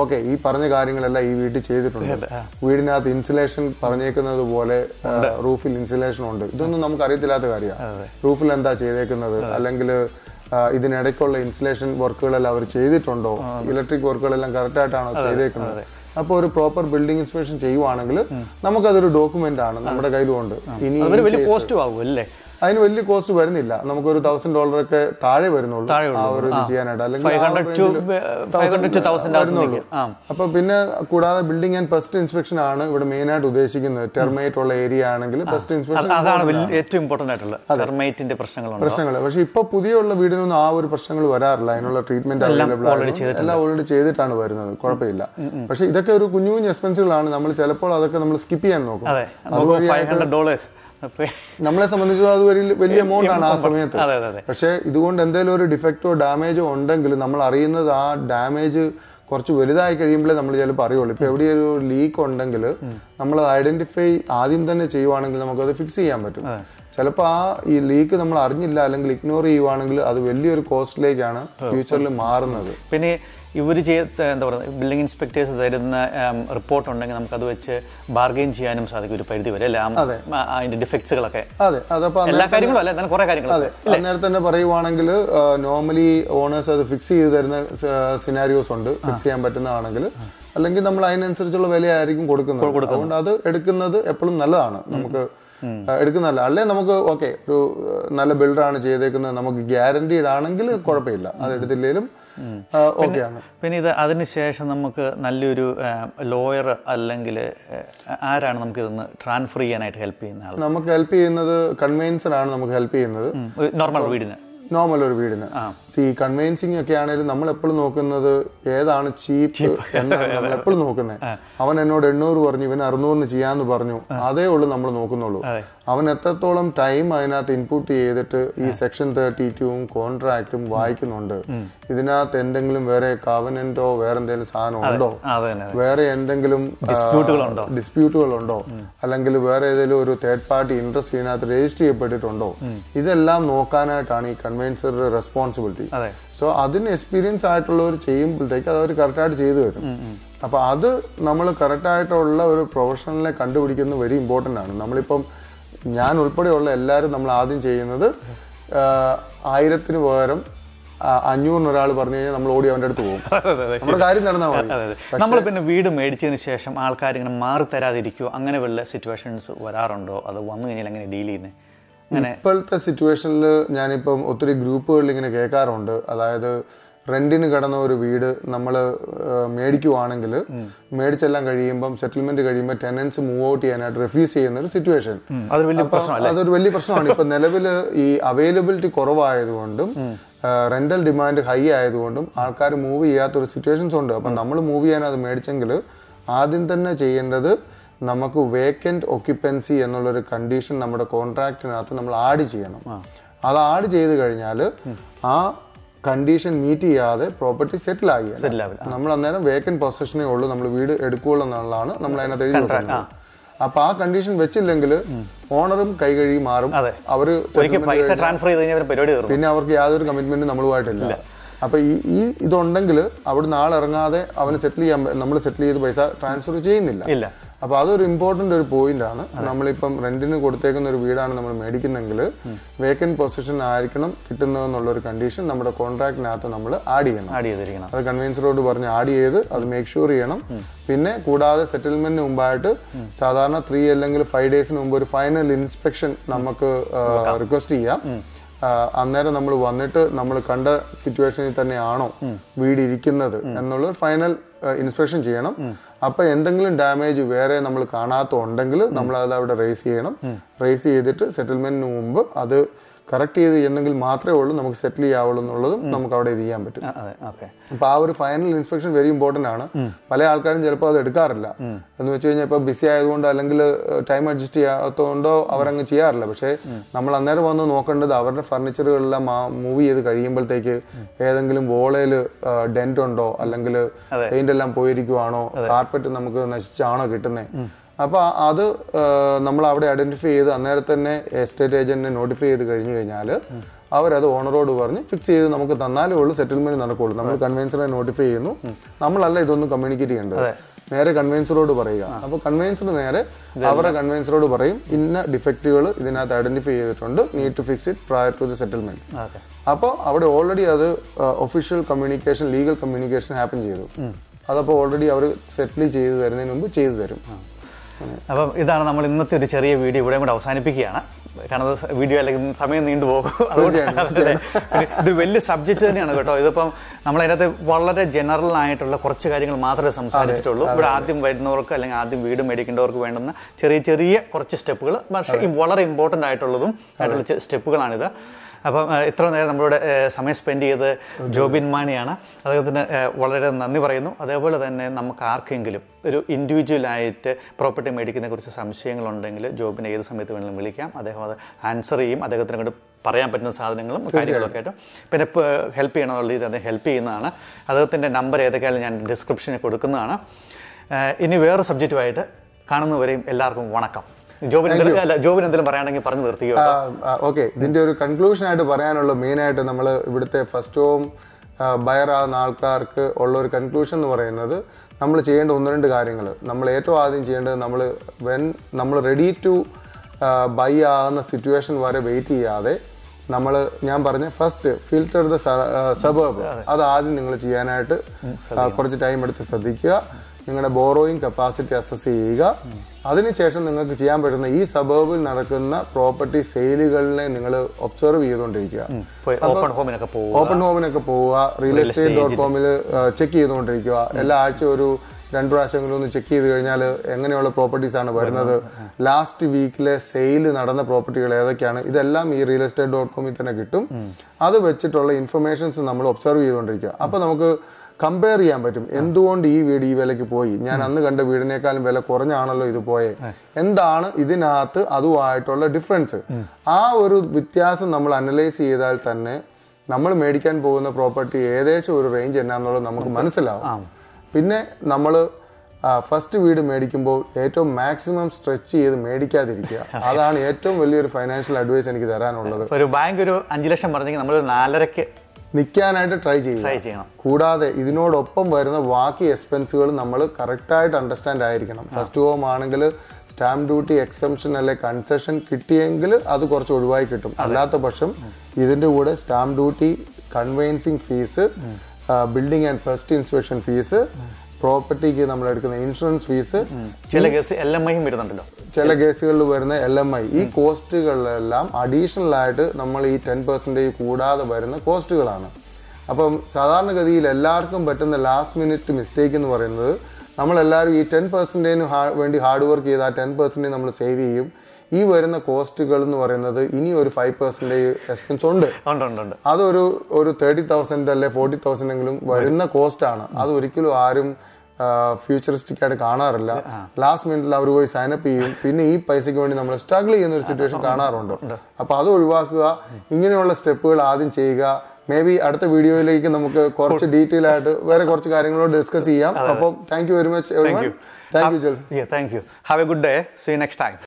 ഓക്കെ ഈ പറഞ്ഞ കാര്യങ്ങളെല്ലാം ഈ വീട്ടിൽ ചെയ്തിട്ടുണ്ട്. വീടിനകത്ത് ഇൻസുലേഷൻ പറഞ്ഞേക്കുന്നത് പോലെ റൂഫിൽ ഇൻസുലേഷൻ ഉണ്ട്. ഇതൊന്നും നമുക്ക് അറിയത്തില്ലാത്ത കാര്യമാണ്. റൂഫിൽ എന്താ ചെയ്തേക്കുന്നത്? അല്ലെങ്കിൽ ഇതിനിടയ്ക്കുള്ള ഇൻസുലേഷൻ വർക്കുകളെല്ലാം അവർ ചെയ്തിട്ടുണ്ടോ? ഇലക്ട്രിക് വർക്കുകളെല്ലാം കറക്റ്റ് ആയിട്ടാണോ ചെയ്തേക്കുന്നത്? അപ്പോൾ ഒരു പ്രോപ്പർ ബിൽഡിംഗ് ഇൻസ്പെക്ഷൻ ചെയ്യുവാണെങ്കിൽ നമുക്കതൊരു ഡോക്യുമെന്റ് ആണ് നമ്മുടെ കയ്യിലുണ്ട് ഇനി പോസ്റ്റ് വലിയ പോസ്റ്റ് ആകും അല്ലേ? അതിന് വലിയ കോസ്റ്റ് വരുന്നില്ല. നമുക്കൊരു തൗസൻഡ് ഡോളർ ഒക്കെ താഴെ വരുന്നുള്ളൂ. ആ ഒരു ചെയ്യാനായിട്ട്. അല്ലെങ്കിൽ അപ്പൊ പിന്നെ കൂടാതെ ബിൽഡിംഗ് ആൻഡ് ഫസ്റ്റ് ഇൻസ്പെക്ഷൻ ആണ് ഇവിടെ മെയിൻ ആയിട്ട് ഉദ്ദേശിക്കുന്നത്. ടെർമേറ്റ് ഉള്ള ഏരിയ ആണെങ്കിൽ പെസ്റ്റ് ഇൻസ്പെക്ഷൻ അതാണ് ഏറ്റവും ഇമ്പോർട്ടന്റ് ആയിട്ടുള്ള ടെർമൈറ്റിന്റെ പ്രശ്നങ്ങളുണ്ട്? പ്രശ്നങ്ങൾ പക്ഷെ ഇപ്പൊ പുതിയുള്ള വീടിനൊന്നും ആ ഒരു പ്രശ്നങ്ങൾ വരാറില്ല. അതിനുള്ള ട്രീറ്റ്മെന്റ് അവൈലബിൾ എല്ലാം ഓൾറെഡി ചെയ്തിട്ടാണ് വരുന്നത്. കുഴപ്പമില്ല. പക്ഷെ ഇതൊക്കെ ഒരു കുഞ്ഞു കുഞ്ഞു എക്സ്പെൻസുകളാണ് നമ്മൾ ചിലപ്പോൾ അതൊക്കെ നമ്മൾ സ്കിപ്പ് ചെയ്യാൻ നോക്കും. ഡോളേഴ്സ് നമ്മളെ സംബന്ധിച്ച് അത് വലിയ വലിയ എമൗണ്ട് ആണ് ആ സമയത്ത്. പക്ഷേ ഇതുകൊണ്ട് എന്തെങ്കിലും ഒരു ഡിഫക്റ്റോ ഡാമേജോ ഉണ്ടെങ്കിൽ നമ്മൾ അറിയുന്നത് ആ ഡാമേജ് കുറച്ച് വലുതായി കഴിയുമ്പോഴേ നമ്മൾ ചിലപ്പോൾ അറിയുള്ളൂ. ഇപ്പൊ എവിടെ ഒരു ലീക്ക് ഉണ്ടെങ്കിൽ നമ്മൾ ഐഡന്റിഫൈ ആദ്യം തന്നെ ചെയ്യുവാണെങ്കിൽ നമുക്കത് ഫിക്സ് ചെയ്യാൻ പറ്റും. ചിലപ്പോൾ ആ ഈ ലീക്ക് നമ്മൾ അറിഞ്ഞില്ല അല്ലെങ്കിൽ ഇഗ്നോർ ചെയ്യുവാണെങ്കിൽ അത് വലിയൊരു കോസ്റ്റിലേക്കാണ് ഫ്യൂച്ചറിൽ മാറുന്നത്. പിന്നെ ഇവർ ചെയ്ത എന്താ പറയുക ബിൽഡിംഗ് ഇൻസ്പെക്ടേഴ്സ് തരുന്ന റിപ്പോർട്ട് ഉണ്ടെങ്കിൽ നമുക്ക് അത് വെച്ച് ബാർഗെയിൻ ചെയ്യാനും സാധിക്കും ഒരു പരിധി വരെ. എല്ലാം അതിന്റെ ഡിഫക്ട്സുകളൊക്കെ അതെ. അതപ്പോ എല്ലാ കാര്യങ്ങളും അല്ല? കുറെ കാര്യങ്ങൾ അതെ. അന്നേരം തന്നെ പറയുവാണെങ്കിൽ നോർമലി ഓണേഴ്സ് അത് ഫിക്സ് ചെയ്ത് തരുന്ന സിനാരിയോസ് ഉണ്ട്. ഫിക്സ് ചെയ്യാൻ പറ്റുന്നതാണെങ്കിൽ. അല്ലെങ്കിൽ നമ്മൾ അതിനനുസരിച്ചുള്ള വിലയായിരിക്കും കൊടുക്കുന്നത്. അതുകൊണ്ട് അത് എടുക്കുന്നത് എപ്പോഴും നല്ലതാണ്. നമുക്ക് എടുക്കുന്നല്ല എടുക്കുന്നതല്ല. അല്ലേ? നമുക്ക് ഓക്കെ ഒരു നല്ല നല്ല ബിൽഡറാണ് ചെയ്തേക്കുന്നത്. നമുക്ക് ഗ്യാരണ്ടീഡ് ആണെങ്കിൽ കുഴപ്പമില്ല. അത് എടുത്തില്ലെങ്കിലും ഓക്കെയാണ് പിന്നെ ഇത് അതിനുശേഷം നമുക്ക് നല്ലൊരു ലോയർ അല്ലെങ്കിൽ ആരാണ് നമുക്ക് ഇതൊന്ന് ട്രാൻസ്ഫർ ചെയ്യാനായിട്ട് ഹെൽപ്പ് ചെയ്യുന്ന ആൾ നമുക്ക് ഹെൽപ്പ് ചെയ്യുന്നത് കൺവീൻസർ ആണ് നമുക്ക് ഹെൽപ്പ് ചെയ്യുന്നത്. നോർമൽ വീടിന്. നോർമൽ ഒരു വീടിന്. ഈ കൺവെൻസിങ് ഒക്കെ ആണെങ്കിലും നമ്മൾ എപ്പോഴും നോക്കുന്നത് ഏതാണ് ചീപ്പ് എന്നാണ് നമ്മൾ എപ്പോഴും നോക്കുന്നത്. അവൻ എന്നോട് എണ്ണൂറ് പറഞ്ഞു ഇവൻ അറുന്നൂറിന് ചെയ്യാന്ന് പറഞ്ഞു. അതേ ഉള്ളൂ നമ്മൾ നോക്കുന്നുള്ളൂ. അവൻ എത്രത്തോളം ടൈം അതിനകത്ത് ഇൻപുട്ട് ചെയ്തിട്ട് ഈ സെക്ഷൻ തേർട്ടി ടുവും കോൺട്രാക്റ്റും വായിക്കുന്നുണ്ട്. ഇതിനകത്ത് എന്തെങ്കിലും വേറെ കവനന്റോ വേറെ എന്തെങ്കിലും സാധനം ഉണ്ടോ? വേറെ എന്തെങ്കിലും ഡിസ്പ്യൂട്ടുകളുണ്ടോ ഡിസ്പ്യൂട്ടുകൾ ഉണ്ടോ അല്ലെങ്കിൽ വേറെ ഏതെങ്കിലും ഒരു തേർഡ് പാർട്ടി ഇൻട്രസ്റ്റ് ഇതിനകത്ത് രജിസ്റ്റർ ചെയ്യപ്പെട്ടിട്ടുണ്ടോ? ഇതെല്ലാം നോക്കാനായിട്ടാണ് ഈ കൺവെൻസറുടെ റെസ്പോൺസിബിലിറ്റി അതെ. സോ അതിന് എക്സ്പീരിയൻസ് ആയിട്ടുള്ളവർ ചെയ്യുമ്പോഴത്തേക്ക് അത് അവർ കറക്റ്റായിട്ട് ചെയ്തു വരും അപ്പൊ അത് നമ്മൾ കറക്റ്റായിട്ടുള്ള ഒരു പ്രൊഫഷണലിനെ കണ്ടുപിടിക്കുന്നത് വെരി ഇമ്പോർട്ടന്റ് ആണ്. നമ്മളിപ്പം ഞാൻ ഉൾപ്പെടെയുള്ള എല്ലാവരും നമ്മൾ ആദ്യം ചെയ്യുന്നത് ആയിരത്തിന് പകരം അഞ്ഞൂറിന് ഒരാൾ പറഞ്ഞു കഴിഞ്ഞാൽ നമ്മൾ ഓടി അവന്റെ അടുത്ത് പോകും. [LAUGHS] നമ്മുടെ കാര്യം നടന്നാൽ മതി. നമ്മൾ പിന്നെ വീട് മേടിച്ചതിന് ശേഷം ആൾക്കാർ ഇങ്ങനെ മാറി തരാതിരിക്കുമോ അങ്ങനെ വല്ല സിറ്റുവേഷൻസ് വരാറുണ്ടോ? അത് വന്നു കഴിഞ്ഞാൽ എങ്ങനെ ഡീൽ ചെയ്യുന്നത് ഇപ്പോഴത്തെ സിറ്റുവേഷനിൽ ഞാനിപ്പം ഒത്തിരി ഗ്രൂപ്പുകളിൽ ഇങ്ങനെ കേൾക്കാറുണ്ട്. അതായത് റെന്റിന് കിടന്ന ഒരു വീട് നമ്മൾ മേടിക്കുവാണെങ്കിൽ മേടിച്ചെല്ലാം കഴിയുമ്പം സെറ്റിൽമെന്റ് കഴിയുമ്പോൾ ടെനൻസ് മൂവ് ഔട്ട് ചെയ്യാനായിട്ട് റിഫ്യൂസ് ചെയ്യുന്ന ഒരു സിറ്റുവേഷൻ അതൊരു വലിയ പ്രശ്നമാണ്. ഇപ്പൊ നിലവിൽ ഈ അവൈലബിലിറ്റി കുറവായതുകൊണ്ടും റെന്റൽ ഡിമാൻഡ് ഹൈ ആയതുകൊണ്ടും ആൾക്കാർ മൂവ് ചെയ്യാത്ത ഒരു സിറ്റുവേഷൻസ് ഉണ്ട്. അപ്പം നമ്മൾ മൂവ് ചെയ്യാൻ അത് മേടിച്ചെങ്കിൽ ആദ്യം തന്നെ ചെയ്യേണ്ടത് നമുക്ക് വേക്കന്റ് ഒക്യുപ്പൻസി എന്നുള്ളൊരു കണ്ടീഷൻ നമ്മുടെ കോൺട്രാക്റ്റിനകത്ത് നമ്മൾ ആഡ് ചെയ്യണം. അത് ആഡ് ചെയ്ത് കഴിഞ്ഞാൽ ആ കണ്ടീഷൻ മീറ്റ് ചെയ്യാതെ പ്രോപ്പർട്ടി സെറ്റിൽ ആയി ആവില്ല. നമ്മൾ അന്നേരം വേക്കന്റ് പൊസഷനേ ഉള്ളൂ. നമ്മൾ വീട് എടുക്കുകയുള്ളൂ എന്നുള്ളതാണ് നമ്മൾ അതിനകത്ത് എഴുതി വെക്കുന്നത്. അപ്പൊ ആ കണ്ടീഷൻ വെച്ചില്ലെങ്കിൽ ഓണറും കൈ കൈകഴുകി മാറും. അവർ പൈസ ട്രാൻസ്ഫർ ചെയ്ത് കഴിഞ്ഞാൽ പരിപാടി പിന്നെ അവർക്ക് യാതൊരു കമ്മിറ്റ്മെന്റും നമ്മളുമായിട്ടില്ല. അപ്പൊ ഈ ഈ ഇതുണ്ടെങ്കിൽ അവിടെ നാളിറങ്ങാതെ അവന് സെറ്റിൽ ചെയ്യാൻ നമ്മൾ സെറ്റിൽ ചെയ്ത് പൈസ ട്രാൻസ്ഫർ ചെയ്യുന്നില്ല. ഇല്ല അപ്പൊ അതൊരു ഇമ്പോർട്ടന്റ് ഒരു പോയിന്റ് ആണ്. നമ്മളിപ്പം റെന്റിന് കൊടുത്തേക്കുന്ന ഒരു വീടാണ് നമ്മൾ മേടിക്കുന്നെങ്കിൽ വേക്കന്റ് പൊസിഷൻ ആയിരിക്കണം കിട്ടുന്നതെന്നുള്ള ഒരു കണ്ടീഷൻ നമ്മുടെ കോൺട്രാക്ടിനകത്ത് നമ്മൾ ആഡ് ചെയ്യണം. ആഡ് ചെയ്തിരിക്കണം. അത് കൺവീൻസറോട് പറഞ്ഞ് ആഡ് ചെയ്ത് അത് മേക്ക് ഷുവർ ചെയ്യണം. പിന്നെ കൂടാതെ സെറ്റിൽമെന്റിന് മുമ്പായിട്ട് സാധാരണ ത്രീ അല്ലെങ്കിൽ ഫൈവ് ഡേയ്സിന് മുമ്പ് ഒരു ഫൈനൽ ഇൻസ്പെക്ഷൻ നമുക്ക് റിക്വസ്റ്റ് ചെയ്യാം. അന്നേരം നമ്മൾ വന്നിട്ട് നമ്മൾ കണ്ട സിറ്റുവേഷനിൽ തന്നെയാണോ വീട് ഇരിക്കുന്നത് എന്നുള്ള ഫൈനൽ ഇൻസ്പെക്ഷൻ ചെയ്യണം. അപ്പൊ എന്തെങ്കിലും ഡാമേജ് വേറെ നമ്മൾ കാണാത്ത ഉണ്ടെങ്കിൽ നമ്മൾ അത് അവിടെ റേസ് ചെയ്യണം റേസ് ചെയ്തിട്ട് സെറ്റിൽമെന്റിന് മുമ്പ് അത് കറക്റ്റ് ചെയ്ത് ചെയ്യുന്നെങ്കിൽ മാത്രമേ ഉള്ളൂ നമുക്ക് സെറ്റിൽ ചെയ്യാവുള്ളൂ എന്നുള്ളതും നമുക്ക് അവിടെ ഇത് ചെയ്യാൻ പറ്റും അപ്പൊ ആ ഒരു ഫൈനൽ ഇൻസ്പെക്ഷൻ വെരി ഇമ്പോർട്ടന്റ് ആണ്. പല ആൾക്കാരും ചിലപ്പോൾ അത് എടുക്കാറില്ല. എന്ന് വെച്ച് കഴിഞ്ഞാൽ ഇപ്പൊ ബിസി ആയതുകൊണ്ട് അല്ലെങ്കിൽ ടൈം അഡ്ജസ്റ്റ് ചെയ്യാത്തതുകൊണ്ടോ അവരങ്ങ് ചെയ്യാറില്ല. പക്ഷേ നമ്മൾ അന്നേരം വന്ന് നോക്കേണ്ടത് അവരുടെ ഫർണിച്ചറുകളെല്ലാം മൂവ് ചെയ്ത് കഴിയുമ്പോഴത്തേക്ക് ഏതെങ്കിലും വോളയിൽ ഡെന്റ് ഉണ്ടോ? അല്ലെങ്കിൽ പെയിന്റ് എല്ലാം പോയിരിക്കുവാണോ? കാർപ്പറ്റ് നമുക്ക് നശിച്ചാണോ കിട്ടുന്നത് അപ്പൊ അത് നമ്മൾ അവിടെ ഐഡന്റിഫൈ ചെയ്ത് അന്നേരം തന്നെ എസ്റ്റേറ്റ് ഏജന്റിനെ നോട്ടിഫൈ ചെയ്ത് കഴിഞ്ഞു കഴിഞ്ഞാൽ അവരത് ഓണറോട് പറഞ്ഞ് ഫിക്സ് ചെയ്ത് നമുക്ക് തന്നാലേ ഉള്ളൂ സെറ്റിൽമെന്റ് നടക്കുള്ളൂ. നമ്മൾ കൺവെൻസറെ നോട്ടിഫൈ ചെയ്യുന്നു. നമ്മളല്ല ഇതൊന്നും കമ്മ്യൂണിക്കേറ്റ് ചെയ്യേണ്ടത്. നേരെ കൺവെൻസറോട് പറയുക. അപ്പോൾ കൺവെൻസർ നേരെ അവരുടെ കൺവെൻസറോട് പറയും ഇന്ന ഡിഫക്റ്റുകൾ ഇതിനകത്ത് ഐഡന്റിഫൈ ചെയ്തിട്ടുണ്ട് need to fix it prior to the settlement അപ്പോൾ അവിടെ ഓൾറെഡി അത് official communication legal communication happen ചെയ്തു. അതപ്പോൾ ഓൾറെഡി അവർ സെറ്റിൽ ചെയ്തു തരുന്നതിന് മുമ്പ് ചെയ്തു തരും. അപ്പം ഇതാണ് നമ്മൾ ഇന്നത്തെ ഒരു ചെറിയ വീഡിയോ ഇവിടെ കൂടെ അവസാനിപ്പിക്കുകയാണ്. കാരണം വീഡിയോ അല്ലെങ്കിൽ സമയം നീണ്ടു പോകും. അതുകൊണ്ട് ഇത് വലിയ സബ്ജക്റ്റ് തന്നെയാണ് കേട്ടോ. ഇതിപ്പം നമ്മളതിനകത്ത് വളരെ ജനറൽ ആയിട്ടുള്ള കുറച്ച് കാര്യങ്ങൾ മാത്രമേ സംസാരിച്ചിട്ടുള്ളൂ. ഇവിടെ ആദ്യം വരുന്നവർക്ക് അല്ലെങ്കിൽ ആദ്യം വീട് മേടിക്കേണ്ടവർക്ക് വേണ്ടുന്ന ചെറിയ ചെറിയ കുറച്ച് സ്റ്റെപ്പുകൾ പക്ഷേ വളരെ ഇമ്പോർട്ടന്റ് ആയിട്ടുള്ളതും ആയിട്ടുള്ള സ്റ്റെപ്പുകളാണിത് അപ്പം ഇത്ര നേരം നമ്മളിവിടെ സമയം സ്പെൻഡ് ചെയ്ത് ജോബിൻ മാണിയാണ്. അദ്ദേഹത്തിന് വളരെ നന്ദി പറയുന്നു. അതേപോലെ തന്നെ നമുക്ക് ആർക്കെങ്കിലും ഒരു ഇൻഡിവിജ്വലായിട്ട് പ്രോപ്പർട്ടി മേടിക്കുന്നതിനെ കുറിച്ച് സംശയങ്ങളുണ്ടെങ്കിൽ ജോബിനെ ഏത് സമയത്ത് വേണമെങ്കിലും വിളിക്കാം. അദ്ദേഹം അത് ആൻസർ ചെയ്യും. അദ്ദേഹത്തിനെ കൊണ്ട് പറയാൻ പറ്റുന്ന സാധനങ്ങളും കാര്യങ്ങളൊക്കെ ആയിട്ട്. പിന്നെ ഹെൽപ്പ് ചെയ്യണമെന്നുള്ള രീതിയിൽ അദ്ദേഹം ഹെൽപ്പ് ചെയ്യുന്നതാണ്. അദ്ദേഹത്തിന്റെ നമ്പർ ഏതൊക്കെയാണ് ഞാൻ ഡിസ്ക്രിപ്ഷനിൽ കൊടുക്കുന്നതാണ്. ഇനി വേറെ സബ്ജക്റ്റുമായിട്ട് കാണുന്നവരെയും എല്ലാവർക്കും വണക്കം. ജോബിന് എന്തെങ്കിലും അല്ല പറയുകയാണെങ്കിൽ പറഞ്ഞു നിർത്തിയോ ഓക്കെ. ഇതിന്റെ ഒരു കൺക്ലൂഷൻ ആയിട്ട് പറയാനുള്ള. മെയിൻ ആയിട്ട് നമ്മൾ ഇവിടുത്തെ ഫസ്റ്റ് ഹോം ബയർ ആകുന്ന ആൾക്കാർക്ക് ഉള്ള ഒരു കൺക്ലൂഷൻ എന്ന് പറയുന്നത് നമ്മൾ ചെയ്യേണ്ട ഒന്ന് രണ്ട് കാര്യങ്ങൾ നമ്മൾ ഏറ്റവും ആദ്യം ചെയ്യേണ്ടത് നമ്മൾ വെൻ നമ്മൾ റെഡി ടു ബൈ ആകുന്ന സിറ്റുവേഷൻ വരെ വെയിറ്റ് ചെയ്യാതെ നമ്മൾ ഞാൻ പറഞ്ഞ ഫസ്റ്റ് ഫിൽറ്റർ ദ സബർബ് അത് ആദ്യം നിങ്ങൾ ചെയ്യാനായിട്ട് കുറച്ച് ടൈം എടുത്ത് ശ്രദ്ധിക്കുക. നിങ്ങളുടെ ബോറോയിങ് കപ്പാസിറ്റി അസസ് ചെയ്യുക. അതിനുശേഷം നിങ്ങൾക്ക് ചെയ്യാൻ പറ്റുന്ന ഈ സബർബിൽ നടക്കുന്ന പ്രോപ്പർട്ടി സെയിലുകളിനെ നിങ്ങൾ ഒബ്സർവ് ചെയ്തുകൊണ്ടിരിക്കുക. ഓപ്പൺ ഹോമിനൊക്കെ പോവുക. റിയൽ എസ്റ്റേറ്റ് ഡോട്ട് കോമിൽ ചെക്ക് ചെയ്തുകൊണ്ടിരിക്കുക. എല്ലാ ആഴ്ച ഒരു രണ്ടു പ്രാവശ്യമെങ്കിലും ഒന്ന് ചെക്ക് ചെയ്ത് കഴിഞ്ഞാൽ എങ്ങനെയുള്ള പ്രോപ്പർട്ടീസ് ആണ് വരുന്നത്. ലാസ്റ്റ് വീക്കിലെ സെയിൽ നടന്ന പ്രോപ്പർട്ടികൾ ഏതൊക്കെയാണ്? ഇതെല്ലാം ഈ റിയൽ എസ്റ്റേറ്റ് ഡോട്ട് കോമിൽ തന്നെ കിട്ടും. അത് വെച്ചിട്ടുള്ള ഇൻഫർമേഷൻസ് നമ്മൾ ഒബ്സർവ് ചെയ്തുകൊണ്ടിരിക്കുക. അപ്പൊ നമുക്ക് കമ്പയർ ചെയ്യാൻ പറ്റും. എന്തുകൊണ്ട് ഈ വീട് ഈ വിലയ്ക്ക് പോയി? ഞാൻ അന്ന് കണ്ട വീടിനേക്കാളും വില കുറഞ്ഞാണല്ലോ ഇത് പോയെ. എന്താണ് ഇതിനകത്ത് അതുമായിട്ടുള്ള ഡിഫറൻസ് ആ ഒരു വ്യത്യാസം നമ്മൾ അനലൈസ് ചെയ്താൽ തന്നെ നമ്മൾ മേടിക്കാൻ പോകുന്ന പ്രോപ്പർട്ടി ഏകദേശം ഒരു റേഞ്ച് എന്നാന്നുള്ളത് നമുക്ക് മനസ്സിലാവും. പിന്നെ നമ്മൾ ഫസ്റ്റ് വീട് മേടിക്കുമ്പോൾ ഏറ്റവും മാക്സിമം സ്ട്രെച്ച് ചെയ്ത് മേടിക്കാതിരിക്കുക. [LAUGHS] അതാണ് ഏറ്റവും വലിയൊരു ഫൈനാൻഷ്യൽ അഡ്വൈസ് എനിക്ക് തരാനുള്ളത്. ഒരു ബാങ്ക് ഒരു അഞ്ച് ലക്ഷം പറഞ്ഞെങ്കിൽ നമ്മൾ നാലരക്ക് നിൽക്കാനായിട്ട് ട്രൈ ചെയ്യുക ട്രൈ ചെയ്യണം. കൂടാതെ ഇതിനോടൊപ്പം വരുന്ന ബാക്കി എക്സ്പെൻസുകൾ നമ്മൾ കറക്റ്റായിട്ട് അണ്ടർസ്റ്റാൻഡ് ആയിരിക്കണം. ഫസ്റ്റ് ഹോം ആണെങ്കിൽ സ്റ്റാമ്പ് ഡ്യൂട്ടി എക്സംഷൻ അല്ലെ കൺസെഷൻ കിട്ടിയെങ്കിൽ അത് കുറച്ച് ഒഴിവായി കിട്ടും. അല്ലാത്ത പക്ഷം ഇതിന്റെ കൂടെ stamp duty conveyancing fee building and first inspection fee പ്രോപ്പർട്ടിക്ക് നമ്മൾ എടുക്കുന്ന ഇൻഷുറൻസ് ഫീസ് ചില കേസ് എൽ എം ഐയും വരുന്നുണ്ടല്ലോ. ചില കേസുകളിൽ വരുന്ന എൽ എം ഐ ഈ കോസ്റ്റുകളിലെല്ലാം അഡീഷണൽ ആയിട്ട് നമ്മൾ ഈ ടെൻ പെർസെന്റേജ് കൂടാതെ വരുന്ന കോസ്റ്റുകളാണ്. അപ്പം സാധാരണഗതിയിൽ എല്ലാവർക്കും പറ്റുന്ന ലാസ്റ്റ് മിനിറ്റ് മിസ്റ്റേക്ക് എന്ന് പറയുന്നത് നമ്മളെല്ലാവരും ഈ ടെൻ പെർസെന്റേജിന് വേണ്ടി ഹാർഡ് വർക്ക് ചെയ്ത് ആ ടെൻ പെർസെന്റേജ് നമ്മൾ സേവ് ചെയ്യും. ഈ വരുന്ന കോസ്റ്റുകൾ എന്ന് പറയുന്നത് ഇനി ഒരു ഫൈവ് പെർസെന്റേജ് എക്സ്പെൻസ് ഉണ്ട്. അതൊരു ഒരു തേർട്ടി തൗസൻഡ് അല്ലെ ഫോർട്ടി തൗസൻഡ് എങ്കിലും വരുന്ന കോസ്റ്റ് ആണ് അത് ഒരിക്കലും ആരും ഫ്യൂച്ചറിസ്റ്റിക് ആയിട്ട് കാണാറില്ല. ലാസ്റ്റ് മിനിറ്റിൽ അവർ പോയി സൈനപ്പ് ചെയ്യും. പിന്നെ ഈ പൈസയ്ക്ക് വേണ്ടി നമ്മൾ സ്ട്രഗിൾ ചെയ്യുന്ന ഒരു സിറ്റുവേഷൻ കാണാറുണ്ട്. അപ്പൊ അത് ഒഴിവാക്കുക. ഇങ്ങനെയുള്ള സ്റ്റെപ്പുകൾ ആദ്യം ചെയ്യുക. മേ ബി അടുത്ത വീഡിയോയിലേക്ക് നമുക്ക് കുറച്ച് ഡീറ്റെയിൽ ആയിട്ട് വേറെ കുറച്ച് കാര്യങ്ങളോട് ഡിസ്കസ് ചെയ്യാം. അപ്പോൾ thank you very much thank you ജെൽസ് Yeah, thank you. Good day see next time.